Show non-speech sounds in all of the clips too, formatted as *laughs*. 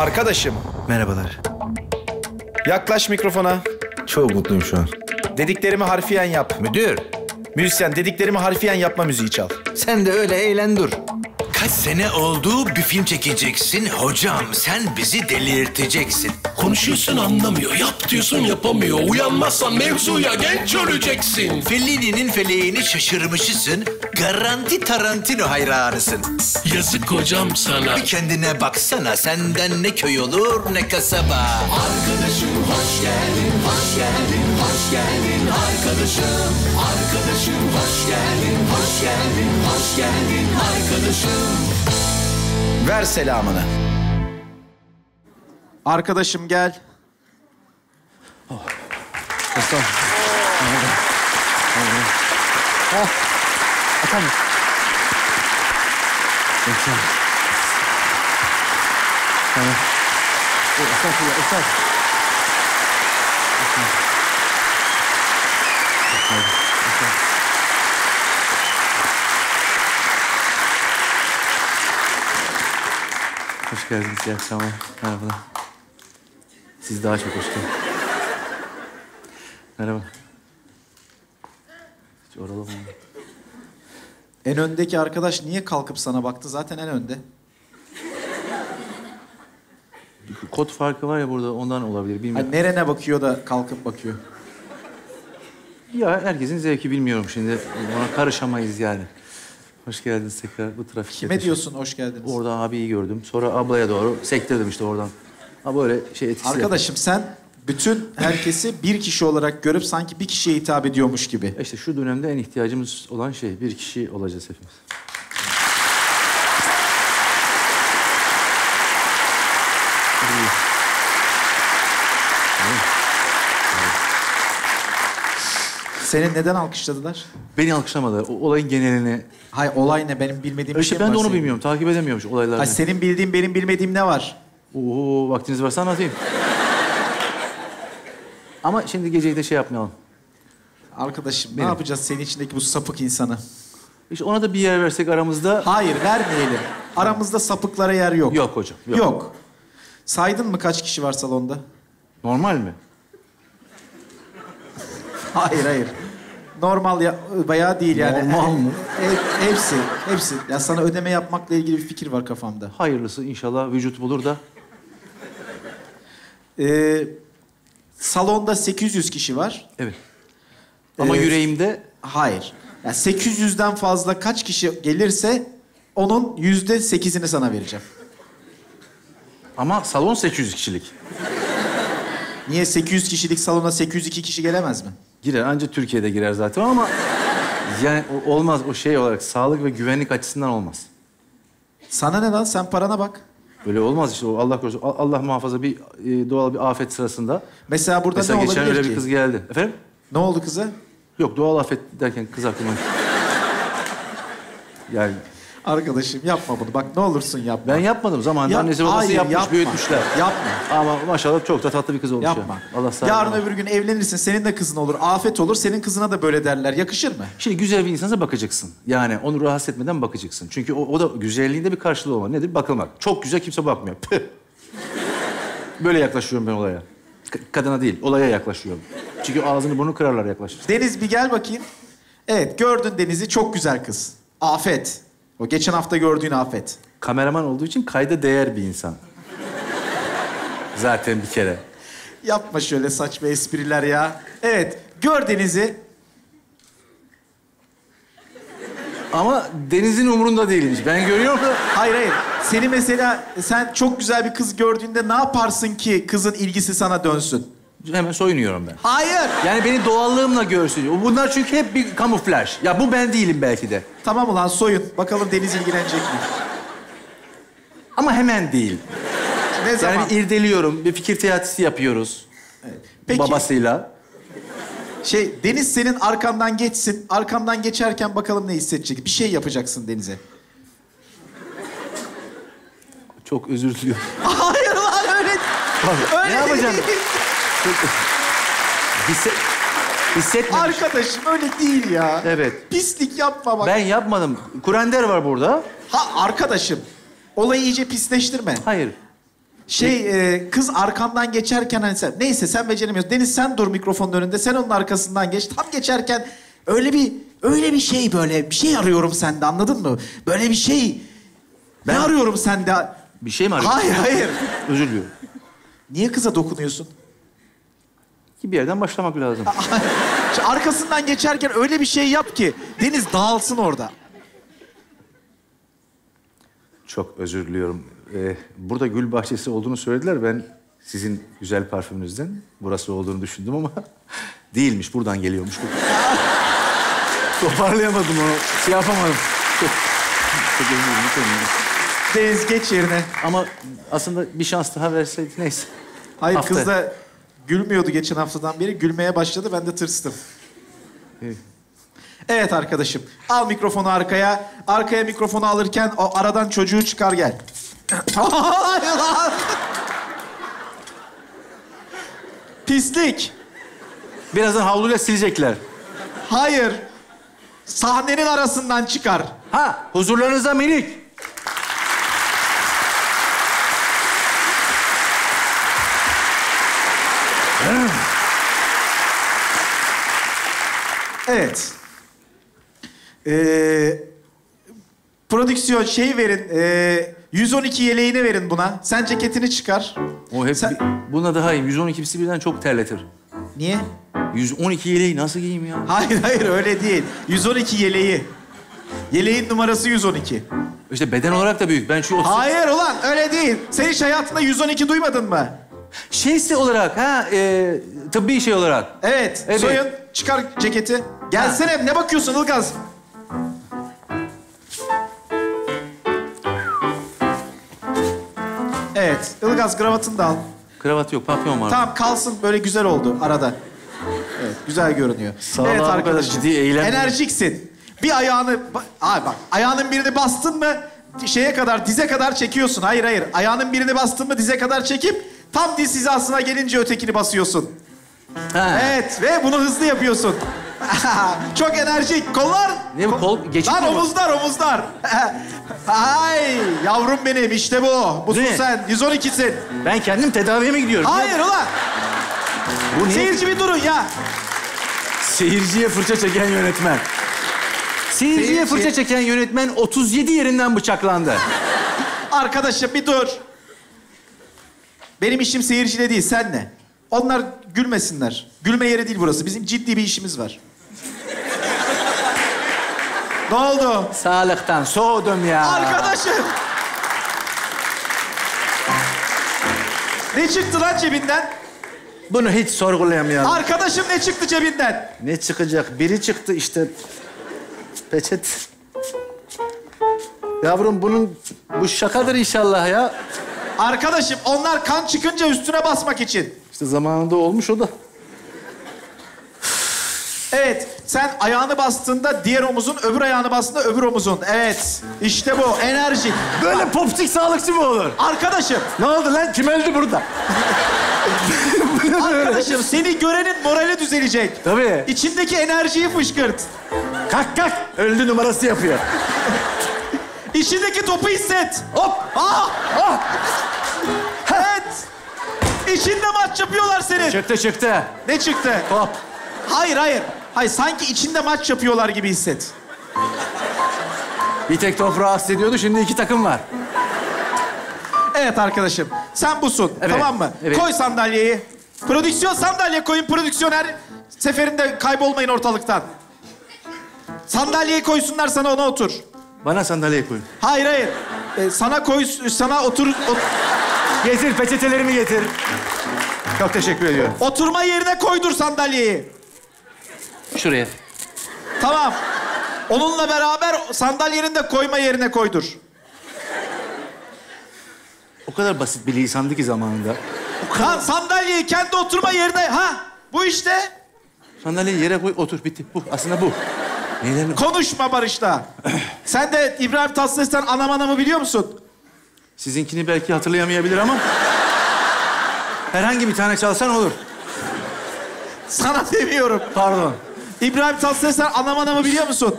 Arkadaşım, Merhabalar. yaklaş mikrofona. Çok mutluyum şu an. Dediklerimi harfiyen yap. Müdür, Müzisyen, dediklerimi harfiyen yapma müziği çal. sen de öyle eğlen dur. Kaç sene oldu bir film çekeceksin hocam sen bizi delirteceksin. Konuşuyorsun anlamıyor, yap diyorsun yapamıyor. Uyanmazsan mevzuya genç öleceksin. Fellini'nin feleğini şaşırmışısın. Garanti Tarantino hayranısın. Yazık hocam sana. Bir kendine baksana senden ne köy olur ne kasaba. Arkadaşım hoş geldin, hoş geldin, hoş geldin arkadaşım. Arkadaşım hoş geldin, hoş geldin, hoş geldin arkadaşım. Ver selamını. Arkadaşım gel. Hoş geldiniz, iyi akşamlar. Merhabalar. Siz daha çok hoş geldiniz. Merhaba. Hiç oralı olmadı. En öndeki arkadaş niye kalkıp sana baktı? Zaten en önde. Kod farkı var ya burada, ondan olabilir, bilmiyorum. Hani nerene bakıyor da kalkıp bakıyor. Ya herkesin zevki bilmiyorum şimdi. Ona karışamayız yani. Hoş geldiniz tekrar bu trafikte. Kime diyorsun hoş geldiniz? Orada abiyi gördüm. Sonra ablaya doğru sektirdim işte oradan. Ha böyle şey etkisi. Arkadaşım sen bütün herkesi bir kişi olarak görüp sanki bir kişiye hitap ediyormuş gibi. İşte şu dönemde en ihtiyacımız olan şey bir kişi olacağız hepimiz. Senin neden alkışladılar? Beni alkışlamadı. O olayın genelini. Hay olay ne benim bilmediğim bir şey mi ben de onu senin? bilmiyorum. Takip edemiyorum şu olayları. Hay senin bildiğin benim bilmediğim ne var? Oo, vaktiniz varsa anlatayım. Ama şimdi geceyi de şey yapmayalım. Arkadaşım ne Benim. yapacağız senin içindeki bu sapık insanı? İşte ona da bir yer versek aramızda... Hayır vermeyelim. Aramızda sapıklara yer yok. Yok hocam, yok. Yok. Saydın mı kaç kişi var salonda? Normal mi? Hayır hayır. Normal ya bayağı değil yani. Normal mı? He- hepsi, hepsi. Ya sana ödeme yapmakla ilgili bir fikir var kafamda. Hayırlısı inşallah vücut bulur da. Ee, salonda 800 kişi var. Evet. Ama Ee, yüreğimde Hayır. Ya 800'den fazla kaç kişi gelirse onun yüzde sekizini sana vereceğim. ama salon 800 kişilik. Niye 800 kişilik salona 802 kişi gelemez mi? Girer anca Türkiye'de girer zaten ama yani o- olmaz o şey olarak sağlık ve güvenlik açısından olmaz. Sana ne lan? Sen parana bak. Böyle olmaz işte o Allah korusun. A- Allah muhafaza bir e, doğal bir afet sırasında. Mesela burada Mesela ne geçen olabilir öyle ki? bir kız geldi. Efendim? Ne oldu kıza? Yok doğal afet derken kız aklıma. yani *laughs* Arkadaşım yapma bunu. Bak ne olursun yapma. ben yapmadım zamanında Yap- annesi babası Hayır, yapmış yapma. büyütmüş. Yapma. Ama maşallah çok da tatlı bir kız olmuş Yapma. ya. Allah sağ Yarın öbür gün evlenirsin. Senin de kızın olur. Afet olur. Senin kızına da böyle derler. Yakışır mı? Şimdi güzel bir insansa bakacaksın. Yani onu rahatsız etmeden bakacaksın. Çünkü o, o da güzelliğinde bir karşılığı olmalı. Nedir? Bakılmak. Çok güzel kimse bakmıyor. Püh. Böyle yaklaşıyorum ben olaya. K- kadına değil, olaya yaklaşıyorum. Çünkü ağzını burnunu kırarlar yaklaşır. Deniz bir gel bakayım. Evet gördün Deniz'i. Çok güzel kız. Afet. O geçen hafta gördüğün Afet. Kameraman olduğu için kayda değer bir insan. Zaten bir kere. Yapma şöyle saçma espriler ya. Evet gör Deniz'i. Ama Deniz'in umurunda değilmiş. Ben görüyorum da... Hayır hayır. Seni mesela sen çok güzel bir kız gördüğünde ne yaparsın ki kızın ilgisi sana dönsün? Hemen soyunuyorum ben. Hayır. Yani beni doğallığımla görsün. Bunlar çünkü hep bir kamuflaj. Ya bu ben değilim belki de. Tamam ulan soyun. Bakalım Deniz ilgilenecek mi? Ama hemen değil. Ne zaman? Yani bir irdeliyorum, bir fikir teatisi yapıyoruz. Peki Babasıyla. şey Deniz senin arkandan geçsin. Arkamdan geçerken bakalım ne hissedecek. Bir şey yapacaksın Deniz'e. Çok özür diliyorum. *laughs* Hayır lan öyle. öyle ne yapacağım? değil. Hisset... Hissetmemiş. Arkadaşım öyle değil ya. Evet. Pislik yapma bak. Ben yapmadım. Kurender var burada. Ha arkadaşım. Olayı iyice pisleştirme. Hayır. Şey e, kız arkandan geçerken hani sen, neyse sen beceremiyorsun. Deniz sen dur mikrofonun önünde sen onun arkasından geç. Tam geçerken öyle bir öyle bir şey böyle bir şey arıyorum sende anladın mı? Böyle bir şey. Ne Ben- arıyorum sende? Bir şey mi arıyorsun? Hayır hayır. Özür diliyorum. Niye kıza dokunuyorsun? Ki bir yerden başlamak lazım. *laughs* Arkasından geçerken öyle bir şey yap ki Deniz dağılsın orada. Çok özür diliyorum. Ee, burada gül bahçesi olduğunu söylediler. Ben sizin güzel parfümünüzden burası olduğunu düşündüm ama *laughs* değilmiş. Buradan geliyormuş. *laughs* Toparlayamadım onu. Şey yapamadım. Çok, çok özür dilerim. çok özür dilerim. Deniz geç yerine. Ama aslında bir şans daha verseydik neyse. Hayır Hafta. kız da gülmüyordu geçen haftadan beri. Gülmeye başladı ben de tırstım. Evet arkadaşım. Al mikrofonu arkaya. Arkaya mikrofonu alırken o aradan çocuğu çıkar gel. Hayır lan. *laughs* Pislik. Birazdan havluyla silecekler. Hayır. Sahnenin arasından çıkar. Ha, huzurlarınızda minik. Evet. Ee, prodüksiyon şey verin. ee, 112 yeleğini verin buna. Sen ceketini çıkar. O hep Sen- buna daha iyi. 112 bisi birden çok terletir. Niye? 112 yeleği nasıl giyeyim ya? Hayır hayır öyle değil. 112 yeleği. Yeleğin numarası 112. İşte beden olarak da büyük. Ben şu 30... Hayır ulan öyle değil. Sen hiç hayatında 112 duymadın mı? Şeysi olarak ha, e, tıbbi şey olarak. Evet. Evet. Soyun çıkar ceketi. Gelsene ne bakıyorsun Ilgaz? Evet. Ilgaz kravatını da al. Kravat yok, papyon var. Tamam kalsın böyle güzel oldu arada. Evet güzel görünüyor. Sağ ol evet abi, bu kadar arkadaşım. ciddi eğlenme. Enerjiksin. Bir ayağını... ba- Abi bak ayağının birini bastın mı şeye kadar dize kadar çekiyorsun. Hayır hayır. Ayağının birini bastın mı dize kadar çekip tam diz hizasına gelince ötekini basıyorsun. Ha. Evet ve bunu hızlı yapıyorsun. *laughs* Çok enerjik. Kollar. Ne bu, kol geçit Lan mi bu? omuzlar omuzlar. *laughs* Ay yavrum benim işte bu. Busun Ne? sen. 112'sin. Ben kendim tedaviye mi gidiyorum? Hayır ulan. Bu niye? Seyirci bir durun ya. Seyirciye fırça çeken yönetmen. Seyirciye Seyirci- fırça çeken yönetmen 37 yerinden bıçaklandı. Arkadaşım bir dur. Benim işim seyirciyle değil, senle. Onlar gülmesinler. Gülme yeri değil burası. Bizim ciddi bir işimiz var. Ne oldu? Sağlıktan soğudum ya. Arkadaşım. Ne çıktı lan cebinden? Bunu hiç sorgulayamayalım. Arkadaşım ne çıktı cebinden? Ne çıkacak? Biri çıktı işte. Peçet. Yavrum bunun bu şakadır inşallah ya. Arkadaşım onlar kan çıkınca üstüne basmak için. İşte zamanında olmuş o da. Evet, sen ayağını bastığında diğer omuzun, öbür ayağını bastığında öbür omuzun. Evet, işte bu enerji. Böyle popçik sağlıkçı mı olur? Arkadaşım, Ne oldu lan? Kim öldü burada? *laughs* arkadaşım seni görenin morali düzelecek. Tabii. İçindeki enerjiyi fışkırt. Kalk kalk. Öldü numarası yapıyor. İçindeki topu hisset. Hop. Ah! Ah! Evet. İçinde maç yapıyorlar seni. Çıktı çıktı. Ne çıktı? Hop. Hayır, hayır. Hayır, sanki içinde maç yapıyorlar gibi hisset. Bir tek top rahatsız ediyordu. Şimdi iki takım var. Evet arkadaşım, sen busun. Evet, Tamam mı? evet. Koy sandalyeyi. Prodüksiyon sandalye koyun. Prodüksiyon her seferinde kaybolmayın ortalıktan. Sandalyeyi koysunlar sana ona otur. Bana sandalye koyun. Hayır hayır. Ee, sana koy, sana otur, ot- Getir peçetelerimi getir. Çok teşekkür ediyorum. oturma yerine koydur sandalyeyi. Şuraya. Tamam. Onunla beraber sandalyenin de koyma yerine koydur. O kadar basit bir lisandı ki zamanında. Lan sandalyeyi kendi oturma yerine... Ha bu işte. Sandalyeyi yere koy, otur. Bitti. Bu. Aslında bu. Neyden? Konuşma Barış'la. Sen de İbrahim Tatlıses'ten anam anamı biliyor musun? Sizinkini belki hatırlayamayabilir ama... Herhangi bir tane çalsan olur. Sana demiyorum. Pardon. İbrahim Tatlıses'ten anam anamı biliyor musun?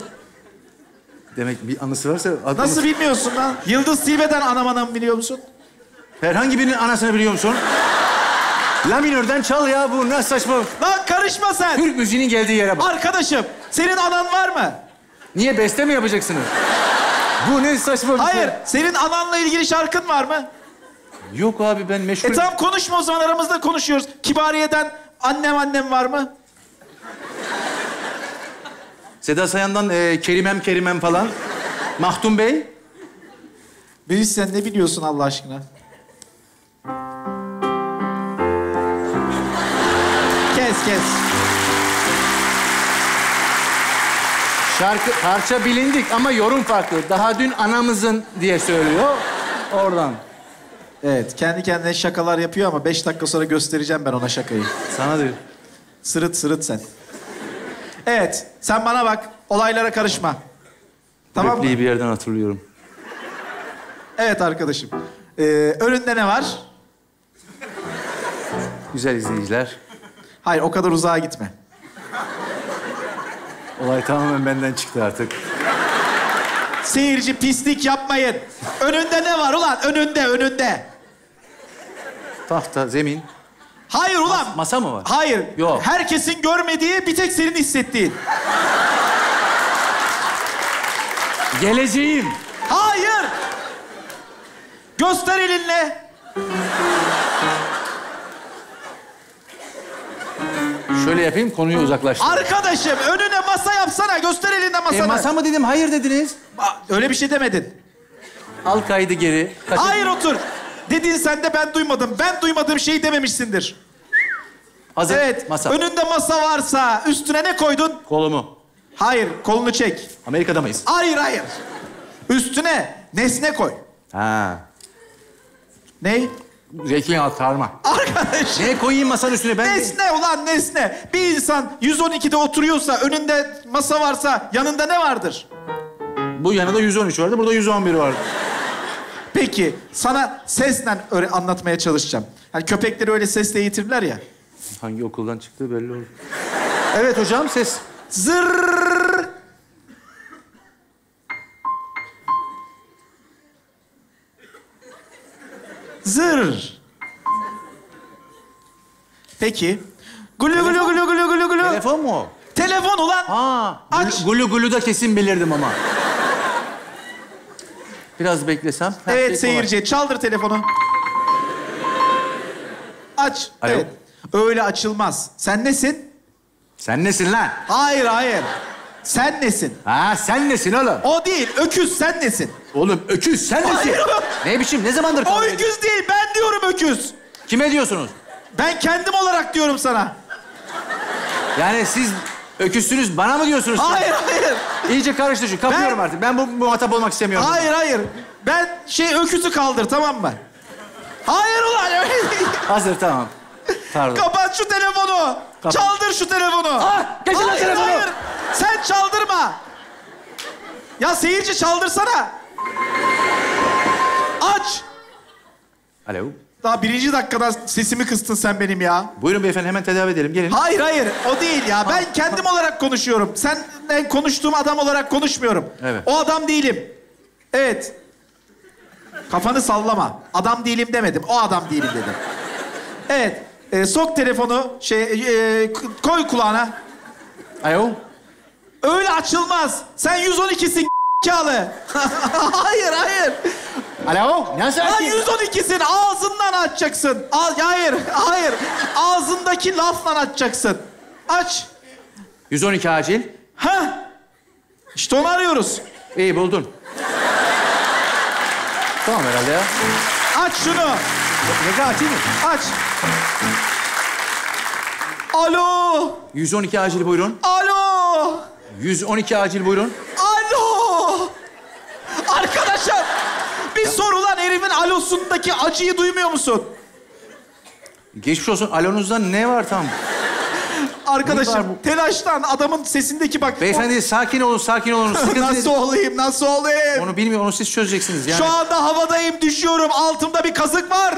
Demek bir anısı varsa... adını- Nasıl bilmiyorsun lan? Yıldız Tilbe'den anam anamı biliyor musun? Herhangi birinin anasını biliyor musun? La minörden çal ya bu ne saçma. Lan karışma sen. Türk müziğinin geldiği yere bak. Arkadaşım, senin anan var mı? Niye beste mi yapacaksınız? Bu ne saçma bir şey. Hayır, senin ananla ilgili şarkın var mı? Yok abi ben meşgul. E tamam konuşma o zaman aramızda konuşuyoruz. Kibariye'den annem annem var mı? Seda Sayan'dan e, Kerimem Kerimem falan. Mahdum Bey. Melis sen ne biliyorsun Allah aşkına? Kes kes. Şarkı, parça bilindik ama yorum farklı. Daha dün anamızın diye söylüyor. Oradan. Evet, kendi kendine şakalar yapıyor ama beş dakika sonra göstereceğim ben ona şakayı. Sana diyor. Sırıt sırıt sen. Evet, sen bana bak. Olaylara karışma. Tamam mı? Repliği bir yerden hatırlıyorum. Evet arkadaşım. Ee, önünde ne var? Güzel izleyiciler. Hayır, o kadar uzağa gitme. Olay tamamen benden çıktı artık. Seyirci pislik yapmayın. Önünde ne var ulan? Önünde, önünde. Tahta, zemin. Hayır ulan. Masa mı var? Hayır. Yok. Herkesin görmediği, bir tek senin hissettiğin. Geleceğim. Hayır. Göster elinle. Şöyle yapayım konuyu uzaklaştır. Arkadaşım önüne masa yapsana. Göster elinde masanı. E, masa mı dedim, hayır dediniz. Öyle bir şey demedin. Al kaydı geri. Kaçın. Hayır otur. Dedin sen de ben duymadım. Ben duymadığım şeyi dememişsindir. Hazır. Evet. Masa. Önünde masa varsa üstüne ne koydun? Kolumu. Hayır. Kolunu çek. Amerika'da mıyız? Hayır hayır. Üstüne nesne koy. Ha. Ney? Zeytinyağı sarma. Arkadaş. Ne koyayım masanın üstüne ben? Nesne ulan nesne. Bir insan 112'de oturuyorsa, önünde masa varsa yanında ne vardır? Bu yanında 113 vardı, burada 111 vardı. Peki sana sesle öyle anlatmaya çalışacağım. Hani köpekleri öyle sesle eğitirler ya. Hangi okuldan çıktığı belli oldu. Evet hocam ses. Zırrrr. Zır. Peki. Gulu gulu gulu gulu gulu gulu. Telefon mu? Telefon ulan. Aa, Aç. Gulu gulu da kesin bilirdim ama. Biraz beklesem. her şey Evet kolay. seyirci çaldır telefonu. Aç. Alo. Evet. Öyle açılmaz. Sen nesin? Sen nesin lan? Hayır hayır. Sen nesin? Ha sen nesin oğlum? O değil. Öküz sen nesin? Oğlum öküz sen nesin? Hayır. Ne biçim ne zamandır O kavga ediyorsun? öküz değil. Ben diyorum öküz. Kime diyorsunuz? Ben kendim olarak diyorum sana. Yani siz öküzsünüz bana mı diyorsunuz? Hayır hayır. İyice karıştı şu. Kapıyorum Ben- artık. Ben bu muhatap olmak istemiyorum. Hayır hayır. Ben şey öküzü kaldır tamam mı? Hayır ulan öyle değil. Hazır tamam. Pardon. Kapat şu telefonu. Kapat. Çaldır şu telefonu. Ah, geçin lan hayır, telefonu. hayır. Sen çaldırma. Ya seyirci çaldırsana. Aç. Alo. Daha birinci dakikada sesimi kıstın sen benim ya. Buyurun beyefendi hemen tedavi edelim. Gelin. Hayır hayır o değil ya. Ben kendim olarak konuşuyorum. Senden konuştuğum adam olarak konuşmuyorum. Evet. O adam değilim. Evet. Kafanı sallama. Adam değilim demedim. O adam değilim dedim. Evet. e, sok telefonu şey e, k- koy kulağına. Alo. Öyle açılmaz. Sen 112'sin *laughs* kalı. *laughs* hayır hayır. Alo. Nasıl Lan açayım? 112'sin ağzından açacaksın. A- hayır hayır. Ağzındaki lafla açacaksın. Aç. 112 acil. Ha? İşte onu arıyoruz. İyi buldun. tamam herhalde ya. Aç şunu. Ne açayım mı? Aç. Alo. 112 acil buyurun. Alo. 112 acil buyurun. Alo. Arkadaşım. Bir sor ulan herifin alosundaki acıyı duymuyor musun? Geçmiş olsun. Alonuzda ne var tam? Arkadaşım bu? telaştan adamın sesindeki bak. Beyefendi sakin olun, sakin olun. *laughs* Sıkıntı nasıl olayım, nasıl olayım? Onu bilmiyor, onu siz çözeceksiniz yani. Şu anda havadayım, düşüyorum. Altımda bir kazık var.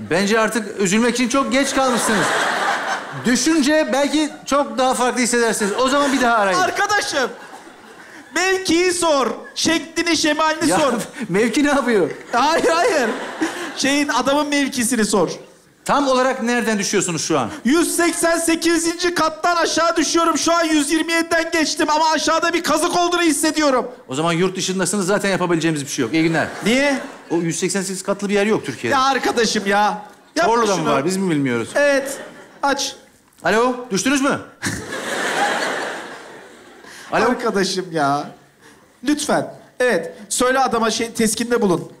Bence artık üzülmek için çok geç kalmışsınız. Düşünce belki çok daha farklı hissedersiniz. O zaman bir daha arayın. Arkadaşım. Mevkiyi sor. Şeklini, şemalini Ya sor. *laughs* mevki ne yapıyor? Hayır, hayır. Şeyin adamın mevkisini sor. Tam olarak nereden düşüyorsunuz şu an? 188. kattan aşağı düşüyorum. Şu an 127'den geçtim ama aşağıda bir kazık olduğunu hissediyorum. O zaman yurt dışındasınız zaten yapabileceğimiz bir şey yok. İyi günler. Niye? O 188 katlı bir yer yok Türkiye'de. Ya arkadaşım ya. Yapma Çorlu'da mı şunu. var biz mi bilmiyoruz? Evet. Aç. Alo düştünüz mü? *laughs* Alo. Arkadaşım ya. Lütfen. Evet. Söyle adama şey teskinde bulun.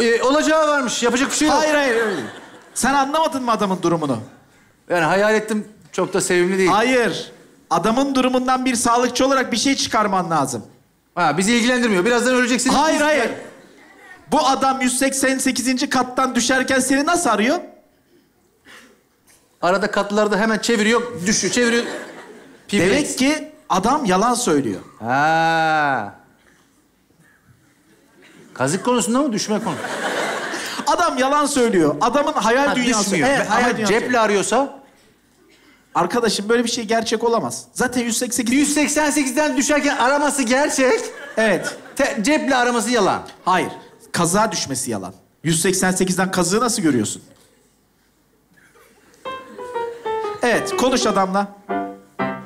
E, Olacağı varmış yapacak bir şey yok. Hayır hayır öyle değil. Sen anlamadın mı adamın durumunu? Yani hayal ettim çok da sevimli değil. Hayır. Adamın durumundan bir sağlıkçı olarak bir şey çıkarman lazım. Ha bizi ilgilendirmiyor. Birazdan öleceksiniz. Hayır hayır. Bu adam 188. kattan düşerken seni nasıl arıyor? Arada katlarda hemen çeviriyor, düşüyor, çeviriyor. Demek ki adam yalan söylüyor. Ha. Kazık konusunda mı düşme konu? Adam yalan söylüyor. Adamın hayal Ha, dünyası. düşmüyor. Evet, hayal Ama dünyası. ceple arıyorsa Arkadaşım böyle bir şey gerçek olamaz. Zaten 188... 188'den düşerken araması gerçek. Evet. Te- ceple araması yalan. Hayır. Kaza düşmesi yalan. 188'den kazığı nasıl görüyorsun? Evet, konuş adamla.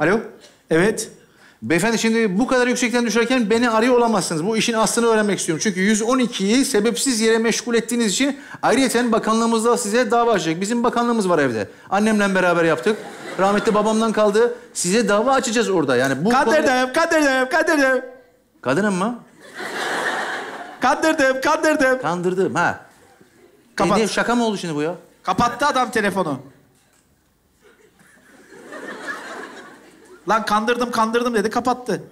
Alo. Evet. Beyefendi şimdi bu kadar yüksekten düşerken beni arıyor olamazsınız. Bu işin aslını öğrenmek istiyorum. Çünkü 112'yi sebepsiz yere meşgul ettiğiniz için ayrıyeten bakanlığımızda size dava açacak. Bizim bakanlığımız var evde. Annemle beraber yaptık. Rahmetli babamdan kaldı. Size dava açacağız orada. Yani bu konuda- Kandırdım, kandırdım, kandırdım. Kadının mı? Kandırdım, kandırdım. Kandırdım ha. Kapat. E, ne, şaka mı oldu şimdi bu ya? Kapattı adam telefonu. Lan kandırdım, kandırdım dedi, kapattı.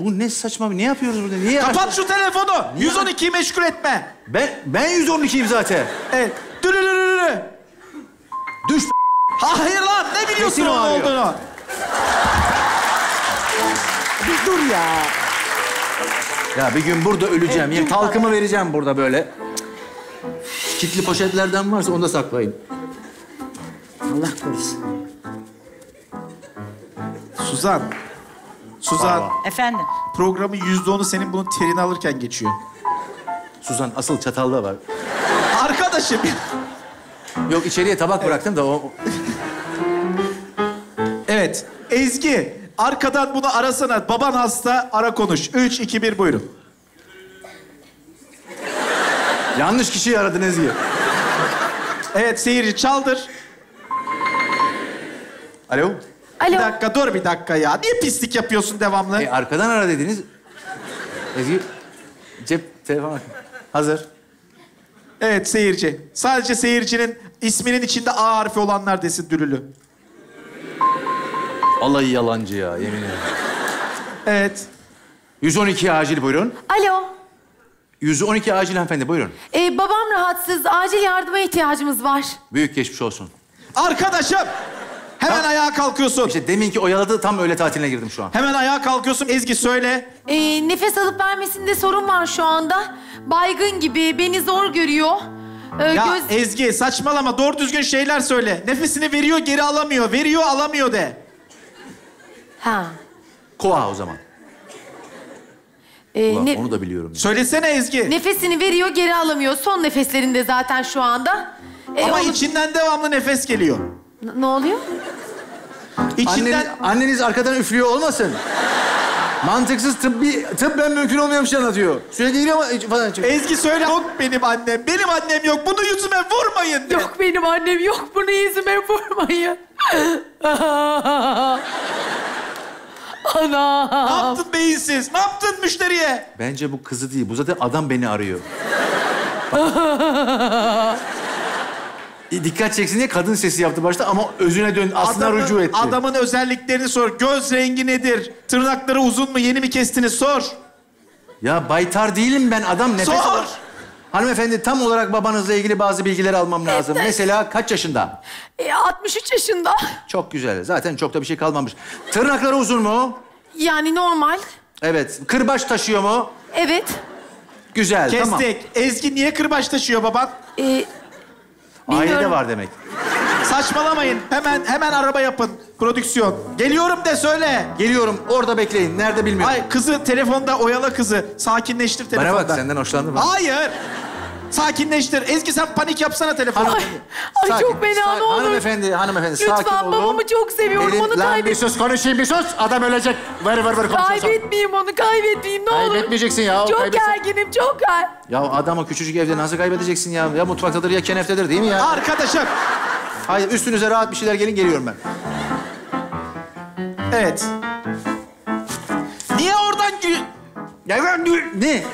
Bu ne saçma bir... Ne yapıyoruz burada? Niye? Kapat şu telefonu. 112'yi meşgul etme. Ben, ben 112'yim zaten. Evet. Dürürürürü. Düş. Hayır lan, ne biliyorsun Kesin onun arıyor. olduğunu? Bir dur ya. Ya bir gün burada öleceğim. Yani talkımı vereceğim burada böyle. Kitli poşetlerden varsa onu da saklayın. Allah korusun. Suzan. Suzan, Efendim? programın yüzde onu senin bunun terini alırken geçiyor. Suzan asıl çatalda var. Arkadaşım. Yok içeriye tabak bıraktım da o... Evet. Ezgi, arkadan bunu arasana. Baban hasta, ara konuş. Üç, iki, bir, buyurun. Yanlış kişiyi aradın Ezgi. Evet, seyirci çaldır. Alo. Bir Alo. dakika, dur bir dakika ya. Niye pislik yapıyorsun devamlı? E, arkadan ara dediniz. Ezgi cep telefon hazır. Evet, seyirci. Sadece seyircinin isminin içinde A harfi olanlar desin dürülü. Alayı yalancı ya yemin ederim. Evet. 112 acil buyurun. Alo. 112 acil hanımefendi buyurun. Ee, babam rahatsız. Acil yardıma ihtiyacımız var. Büyük geçmiş olsun. Arkadaşım! Hemen ayağa kalkıyorsun. İşte deminki oyaladı tam öyle tatiline girdim şu an. Hemen ayağa kalkıyorsun. Ezgi söyle. Ee, nefes alıp vermesinde sorun var şu anda. Baygın gibi, beni zor görüyor. Ee, Ya göz... Ezgi saçmalama. Doğru düzgün şeyler söyle. Nefesini veriyor, geri alamıyor. Veriyor, alamıyor de. Ha. Koa o zaman. Ee, Ulan ne- onu da biliyorum. ya. Söylesene Ezgi. Nefesini veriyor, geri alamıyor. Son nefeslerinde zaten şu anda. Ee, Ama onu- içinden devamlı nefes geliyor. N- ne oluyor? İçinden... Anneniz, anneniz arkadan üflüyor olmasın? Mantıksız tıbbi, tıbben mümkün olmayan bir şey anlatıyor. Sürekli geliyor ama hiç- falan çıkıyor. Ezgi söyle. Yok benim annem. Benim annem yok. Bunu yüzüme vurmayın de. Yok benim annem yok. Bunu yüzüme vurmayın. *laughs* Ne Ana. yaptın beyinsiz? Ne yaptın müşteriye? Bence bu kızı değil. Bu zaten adam beni arıyor. *laughs* E, Dikkat çeksin diye kadın sesi yaptı başta ama özüne dön, aslına Adamın- rücu etti. Adamın özelliklerini sor. Göz rengi nedir? Tırnakları uzun mu? Yeni mi kestiniz? Sor. Ya baytar değilim ben adam nefes Sor. alır. Hanımefendi tam olarak babanızla ilgili bazı bilgiler almam lazım. Mesela kaç yaşında? E, 63 yaşında. Çok güzel. Zaten çok da bir şey kalmamış. Tırnakları uzun mu? Yani normal. Evet. Kırbaç taşıyor mu? Evet. Güzel. Kestik. Tamam. Ezgi niye kırbaç taşıyor baban? E, Ailede bilmiyorum. var demek. Saçmalamayın. Hemen hemen araba yapın. Prodüksiyon. Geliyorum de söyle. Geliyorum. Orada bekleyin. Nerede bilmiyorum. Ay kızı telefonda oyala kızı. Sakinleştir Bana telefonda. bak senden hoşlandım. ben. Hayır. Sakinleştir. Ezgi sen panik yapsana telefonu. Ay, ay Sakin, çok fena sakin. ne olur. Hanımefendi, hanımefendi sakin Lütfen olun. babamı çok seviyorum. Elin- onu Lan bir kaybet... sus konuşayım bir sus. Adam ölecek. Ver ver ver konuşuyorsan. Kaybetmeyeyim onu, kaybetmeyeyim ne olur. Kaybetmeyeceksin ya, Çok kaybetsen- gerginim, çok ger... Ya adamı küçücük evde nasıl kaybedeceksin ya? Ya mutfaktadır ya keneftedir değil mi ya? Arkadaşım. Hayır üstünüze rahat bir şeyler gelin geliyorum ben. Evet. Niye oradan ne?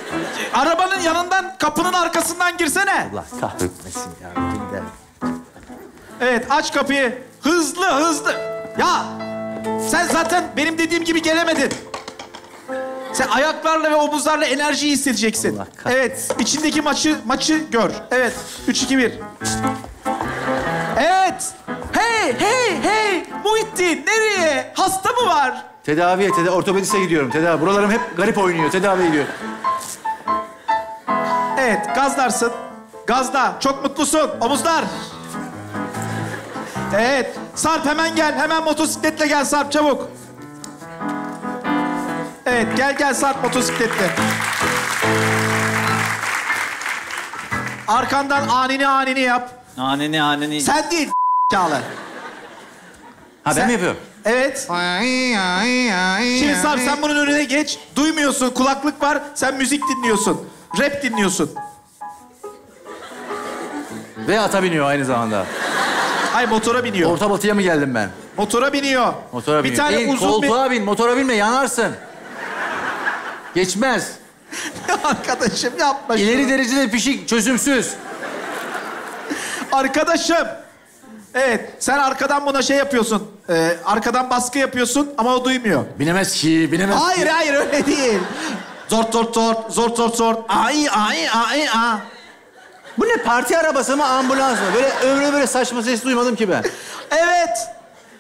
Arabanın yanından, kapının arkasından girsene. Allah kahretmesin ya. Evet, aç kapıyı. Hızlı, hızlı. Ya, sen zaten benim dediğim gibi gelemedin. Sen ayaklarla ve omuzlarla enerjiyi hissedeceksin. Allah kahretsin. Evet, içindeki maçı maçı gör. Evet, üç, iki, bir. Evet. Hey, hey, hey. Muhittin, nereye? Hasta mı var? Tedaviye, tedavi, ortopediste gidiyorum. Tedavi. Buralarım hep garip oynuyor. Tedaviye gidiyor. Evet, gazlarsın. Gazla. Çok mutlusun. Omuzlar. Evet. Sarp hemen gel. Hemen motosikletle gel Sarp çabuk. Evet, gel gel Sarp motosikletle. Arkandan anini anini yap. Aneni aneni. Sen değil *laughs* Çağla. Ha ben Sen- mi yapıyorum? Evet. Şimdi Sarp sen bunun önüne geç. Duymuyorsun. Kulaklık var. Sen müzik dinliyorsun. Rap dinliyorsun. Ve ata biniyor aynı zamanda. Ay motora biniyor. Orta batıya mı geldim ben? Motora biniyor. Motora bir biniyor. tane İn, uzun koltuğa bin, motora binme yanarsın. Geçmez. *laughs* Arkadaşım yapma şunu. İleri derecede pişik, çözümsüz. Arkadaşım. Evet, sen arkadan buna şey yapıyorsun. Ee, arkadan baskı yapıyorsun ama o duymuyor. Binemez ki, binemez Hayır, ki. hayır öyle değil. Zort zort zort, zort zort zort. Ay ay ay ay. Bu ne parti arabası mı, ambulans mı? Böyle ömrü böyle saçma ses duymadım ki ben. Evet.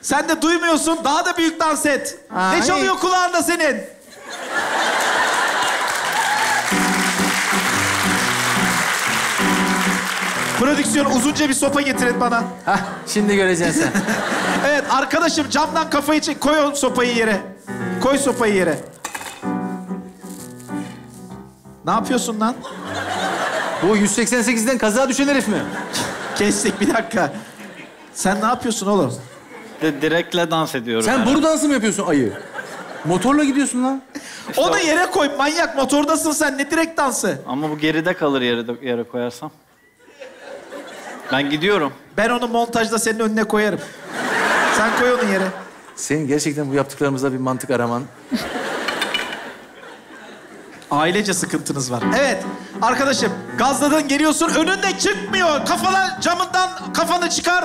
Sen de duymuyorsun, daha da büyük dans et. Ay. Ne çalıyor kulağında senin? Prodüksiyon uzunca bir sopa getirin bana. Hah, şimdi göreceksin sen. *laughs* Evet arkadaşım camdan kafayı çek. Koy o sopayı yere. Koy sopayı yere. Ne yapıyorsun lan? Bu 188'den kaza düşen herif mi? Kestik bir dakika. Sen ne yapıyorsun oğlum? De, direkle dans ediyorum. Sen boru dansı mı yapıyorsun ayı? Motorla gidiyorsun lan. *laughs* Onu yere koy manyak motordasın sen ne direkt dansı. Ama bu geride kalır yere, yere koyarsam. Ben gidiyorum. Ben onu montajda senin önüne koyarım. Sen koy onu yere. Senin gerçekten bu yaptıklarımızda bir mantık araman. Ailece sıkıntınız var. Evet arkadaşım gazladın geliyorsun önünde çıkmıyor. Kafana camından kafanı çıkar.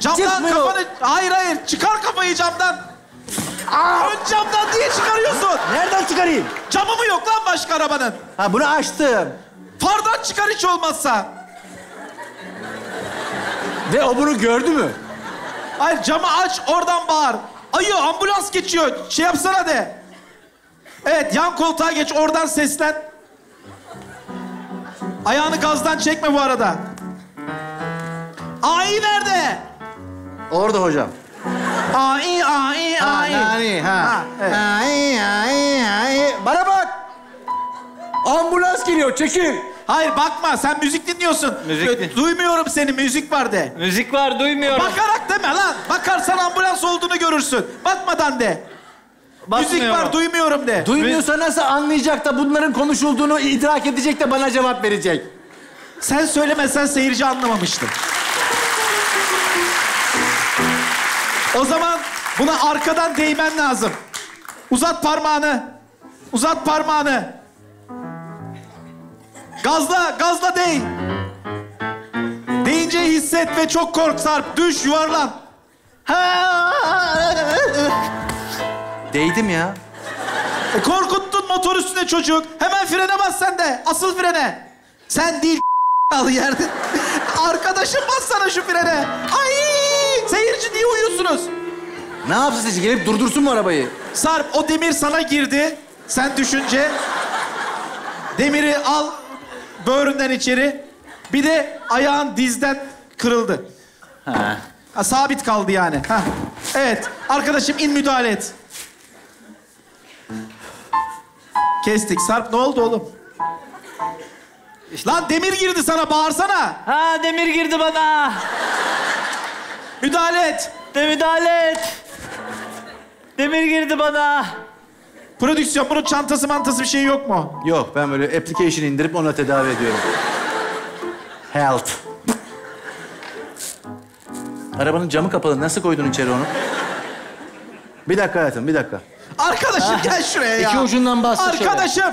Camdan Çıkmıyor. kafanı... Hayır hayır çıkar kafayı camdan. Ön camdan diye çıkarıyorsun. Nereden çıkarayım? Camı mı yok lan başka arabanın? Ha bunu açtım. Fardan çıkar hiç olmazsa. Ve o bunu gördü mü? Hayır camı aç oradan bağır. Ayı ambulans geçiyor. Şey yapsana de. Evet yan koltuğa geç oradan seslen. Ayağını gazdan çekme bu arada. Ay nerede? Orada hocam. Ay ay ay. nani, ha. Ha, evet. Ay, ay, ay. Bana bak. Ambulans geliyor, çekil. Hayır bakma sen müzik dinliyorsun. Müzik Ö- din- Duymuyorum seni müzik var de. Müzik var duymuyorum. Bakarak deme lan. Bakarsan ambulans olduğunu görürsün. Bakmadan de. Müzik Bakmıyorum. var duymuyorum de. Duymuyorsa nasıl anlayacak da bunların konuşulduğunu idrak edecek de bana cevap verecek? Sen söylemesen seyirci anlamamıştı. O zaman buna arkadan değmen lazım. Uzat parmağını. Uzat parmağını. Gazla, gazla değ. Deyince hisset ve çok kork Sarp. Düş, yuvarlan. Değdim ya. E, korkuttun motor üstüne çocuk. Hemen frene bas sen de. Asıl frene. Sen değil *laughs* al yerde. Arkadaşım bassana şu frene. Ay! Seyirci niye uyuyorsunuz? Ne yapsın siz? Gelip durdursun mu arabayı? Sarp o demir sana girdi. Sen düşünce. Demiri al böğründen içeri. Bir de ayağın dizden kırıldı. Ha. Ha, sabit kaldı yani. Ha. Evet. Arkadaşım in müdahale et. Kestik. Sarp ne oldu oğlum? Lan demir girdi sana bağırsana. Ha demir girdi bana. Müdahale et. De müdahale et. Demir girdi bana. Prodüksiyon bunun çantası mantası bir şey yok mu? Yok ben böyle application indirip ona tedavi ediyorum. Health. Arabanın camı kapalı. Nasıl koydun içeri onu? Bir dakika hayatım, bir dakika. Arkadaşım gel şuraya ya. İki ucundan bastır şöyle. Arkadaşım.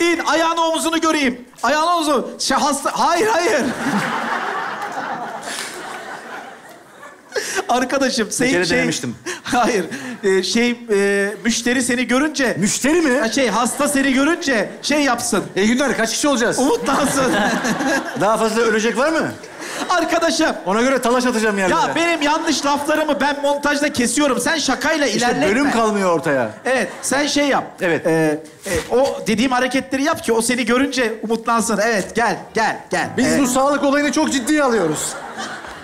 in ayağını omuzunu göreyim. Ayağını omuzunu. Şey hasta... Hayır hayır. Arkadaşım sen kere şey... denemiştim. *laughs* Hayır. Ee, şey e, müşteri seni görünce... Müşteri mi? Ha, şey hasta seni görünce şey yapsın. İyi günler. Kaç kişi olacağız? Umutlansın. *laughs* Daha fazla ölecek var mı? Arkadaşım. Ona göre talaş atacağım yerlere. Ya benim yanlış laflarımı ben montajda kesiyorum. Sen şakayla İşte ilerletme. bölüm kalmıyor ortaya. Evet, sen şey yap. Evet. Ee, e, o dediğim hareketleri yap ki o seni görünce umutlansın. Evet, gel, gel, gel. Biz Evet. bu sağlık olayını çok ciddiye alıyoruz.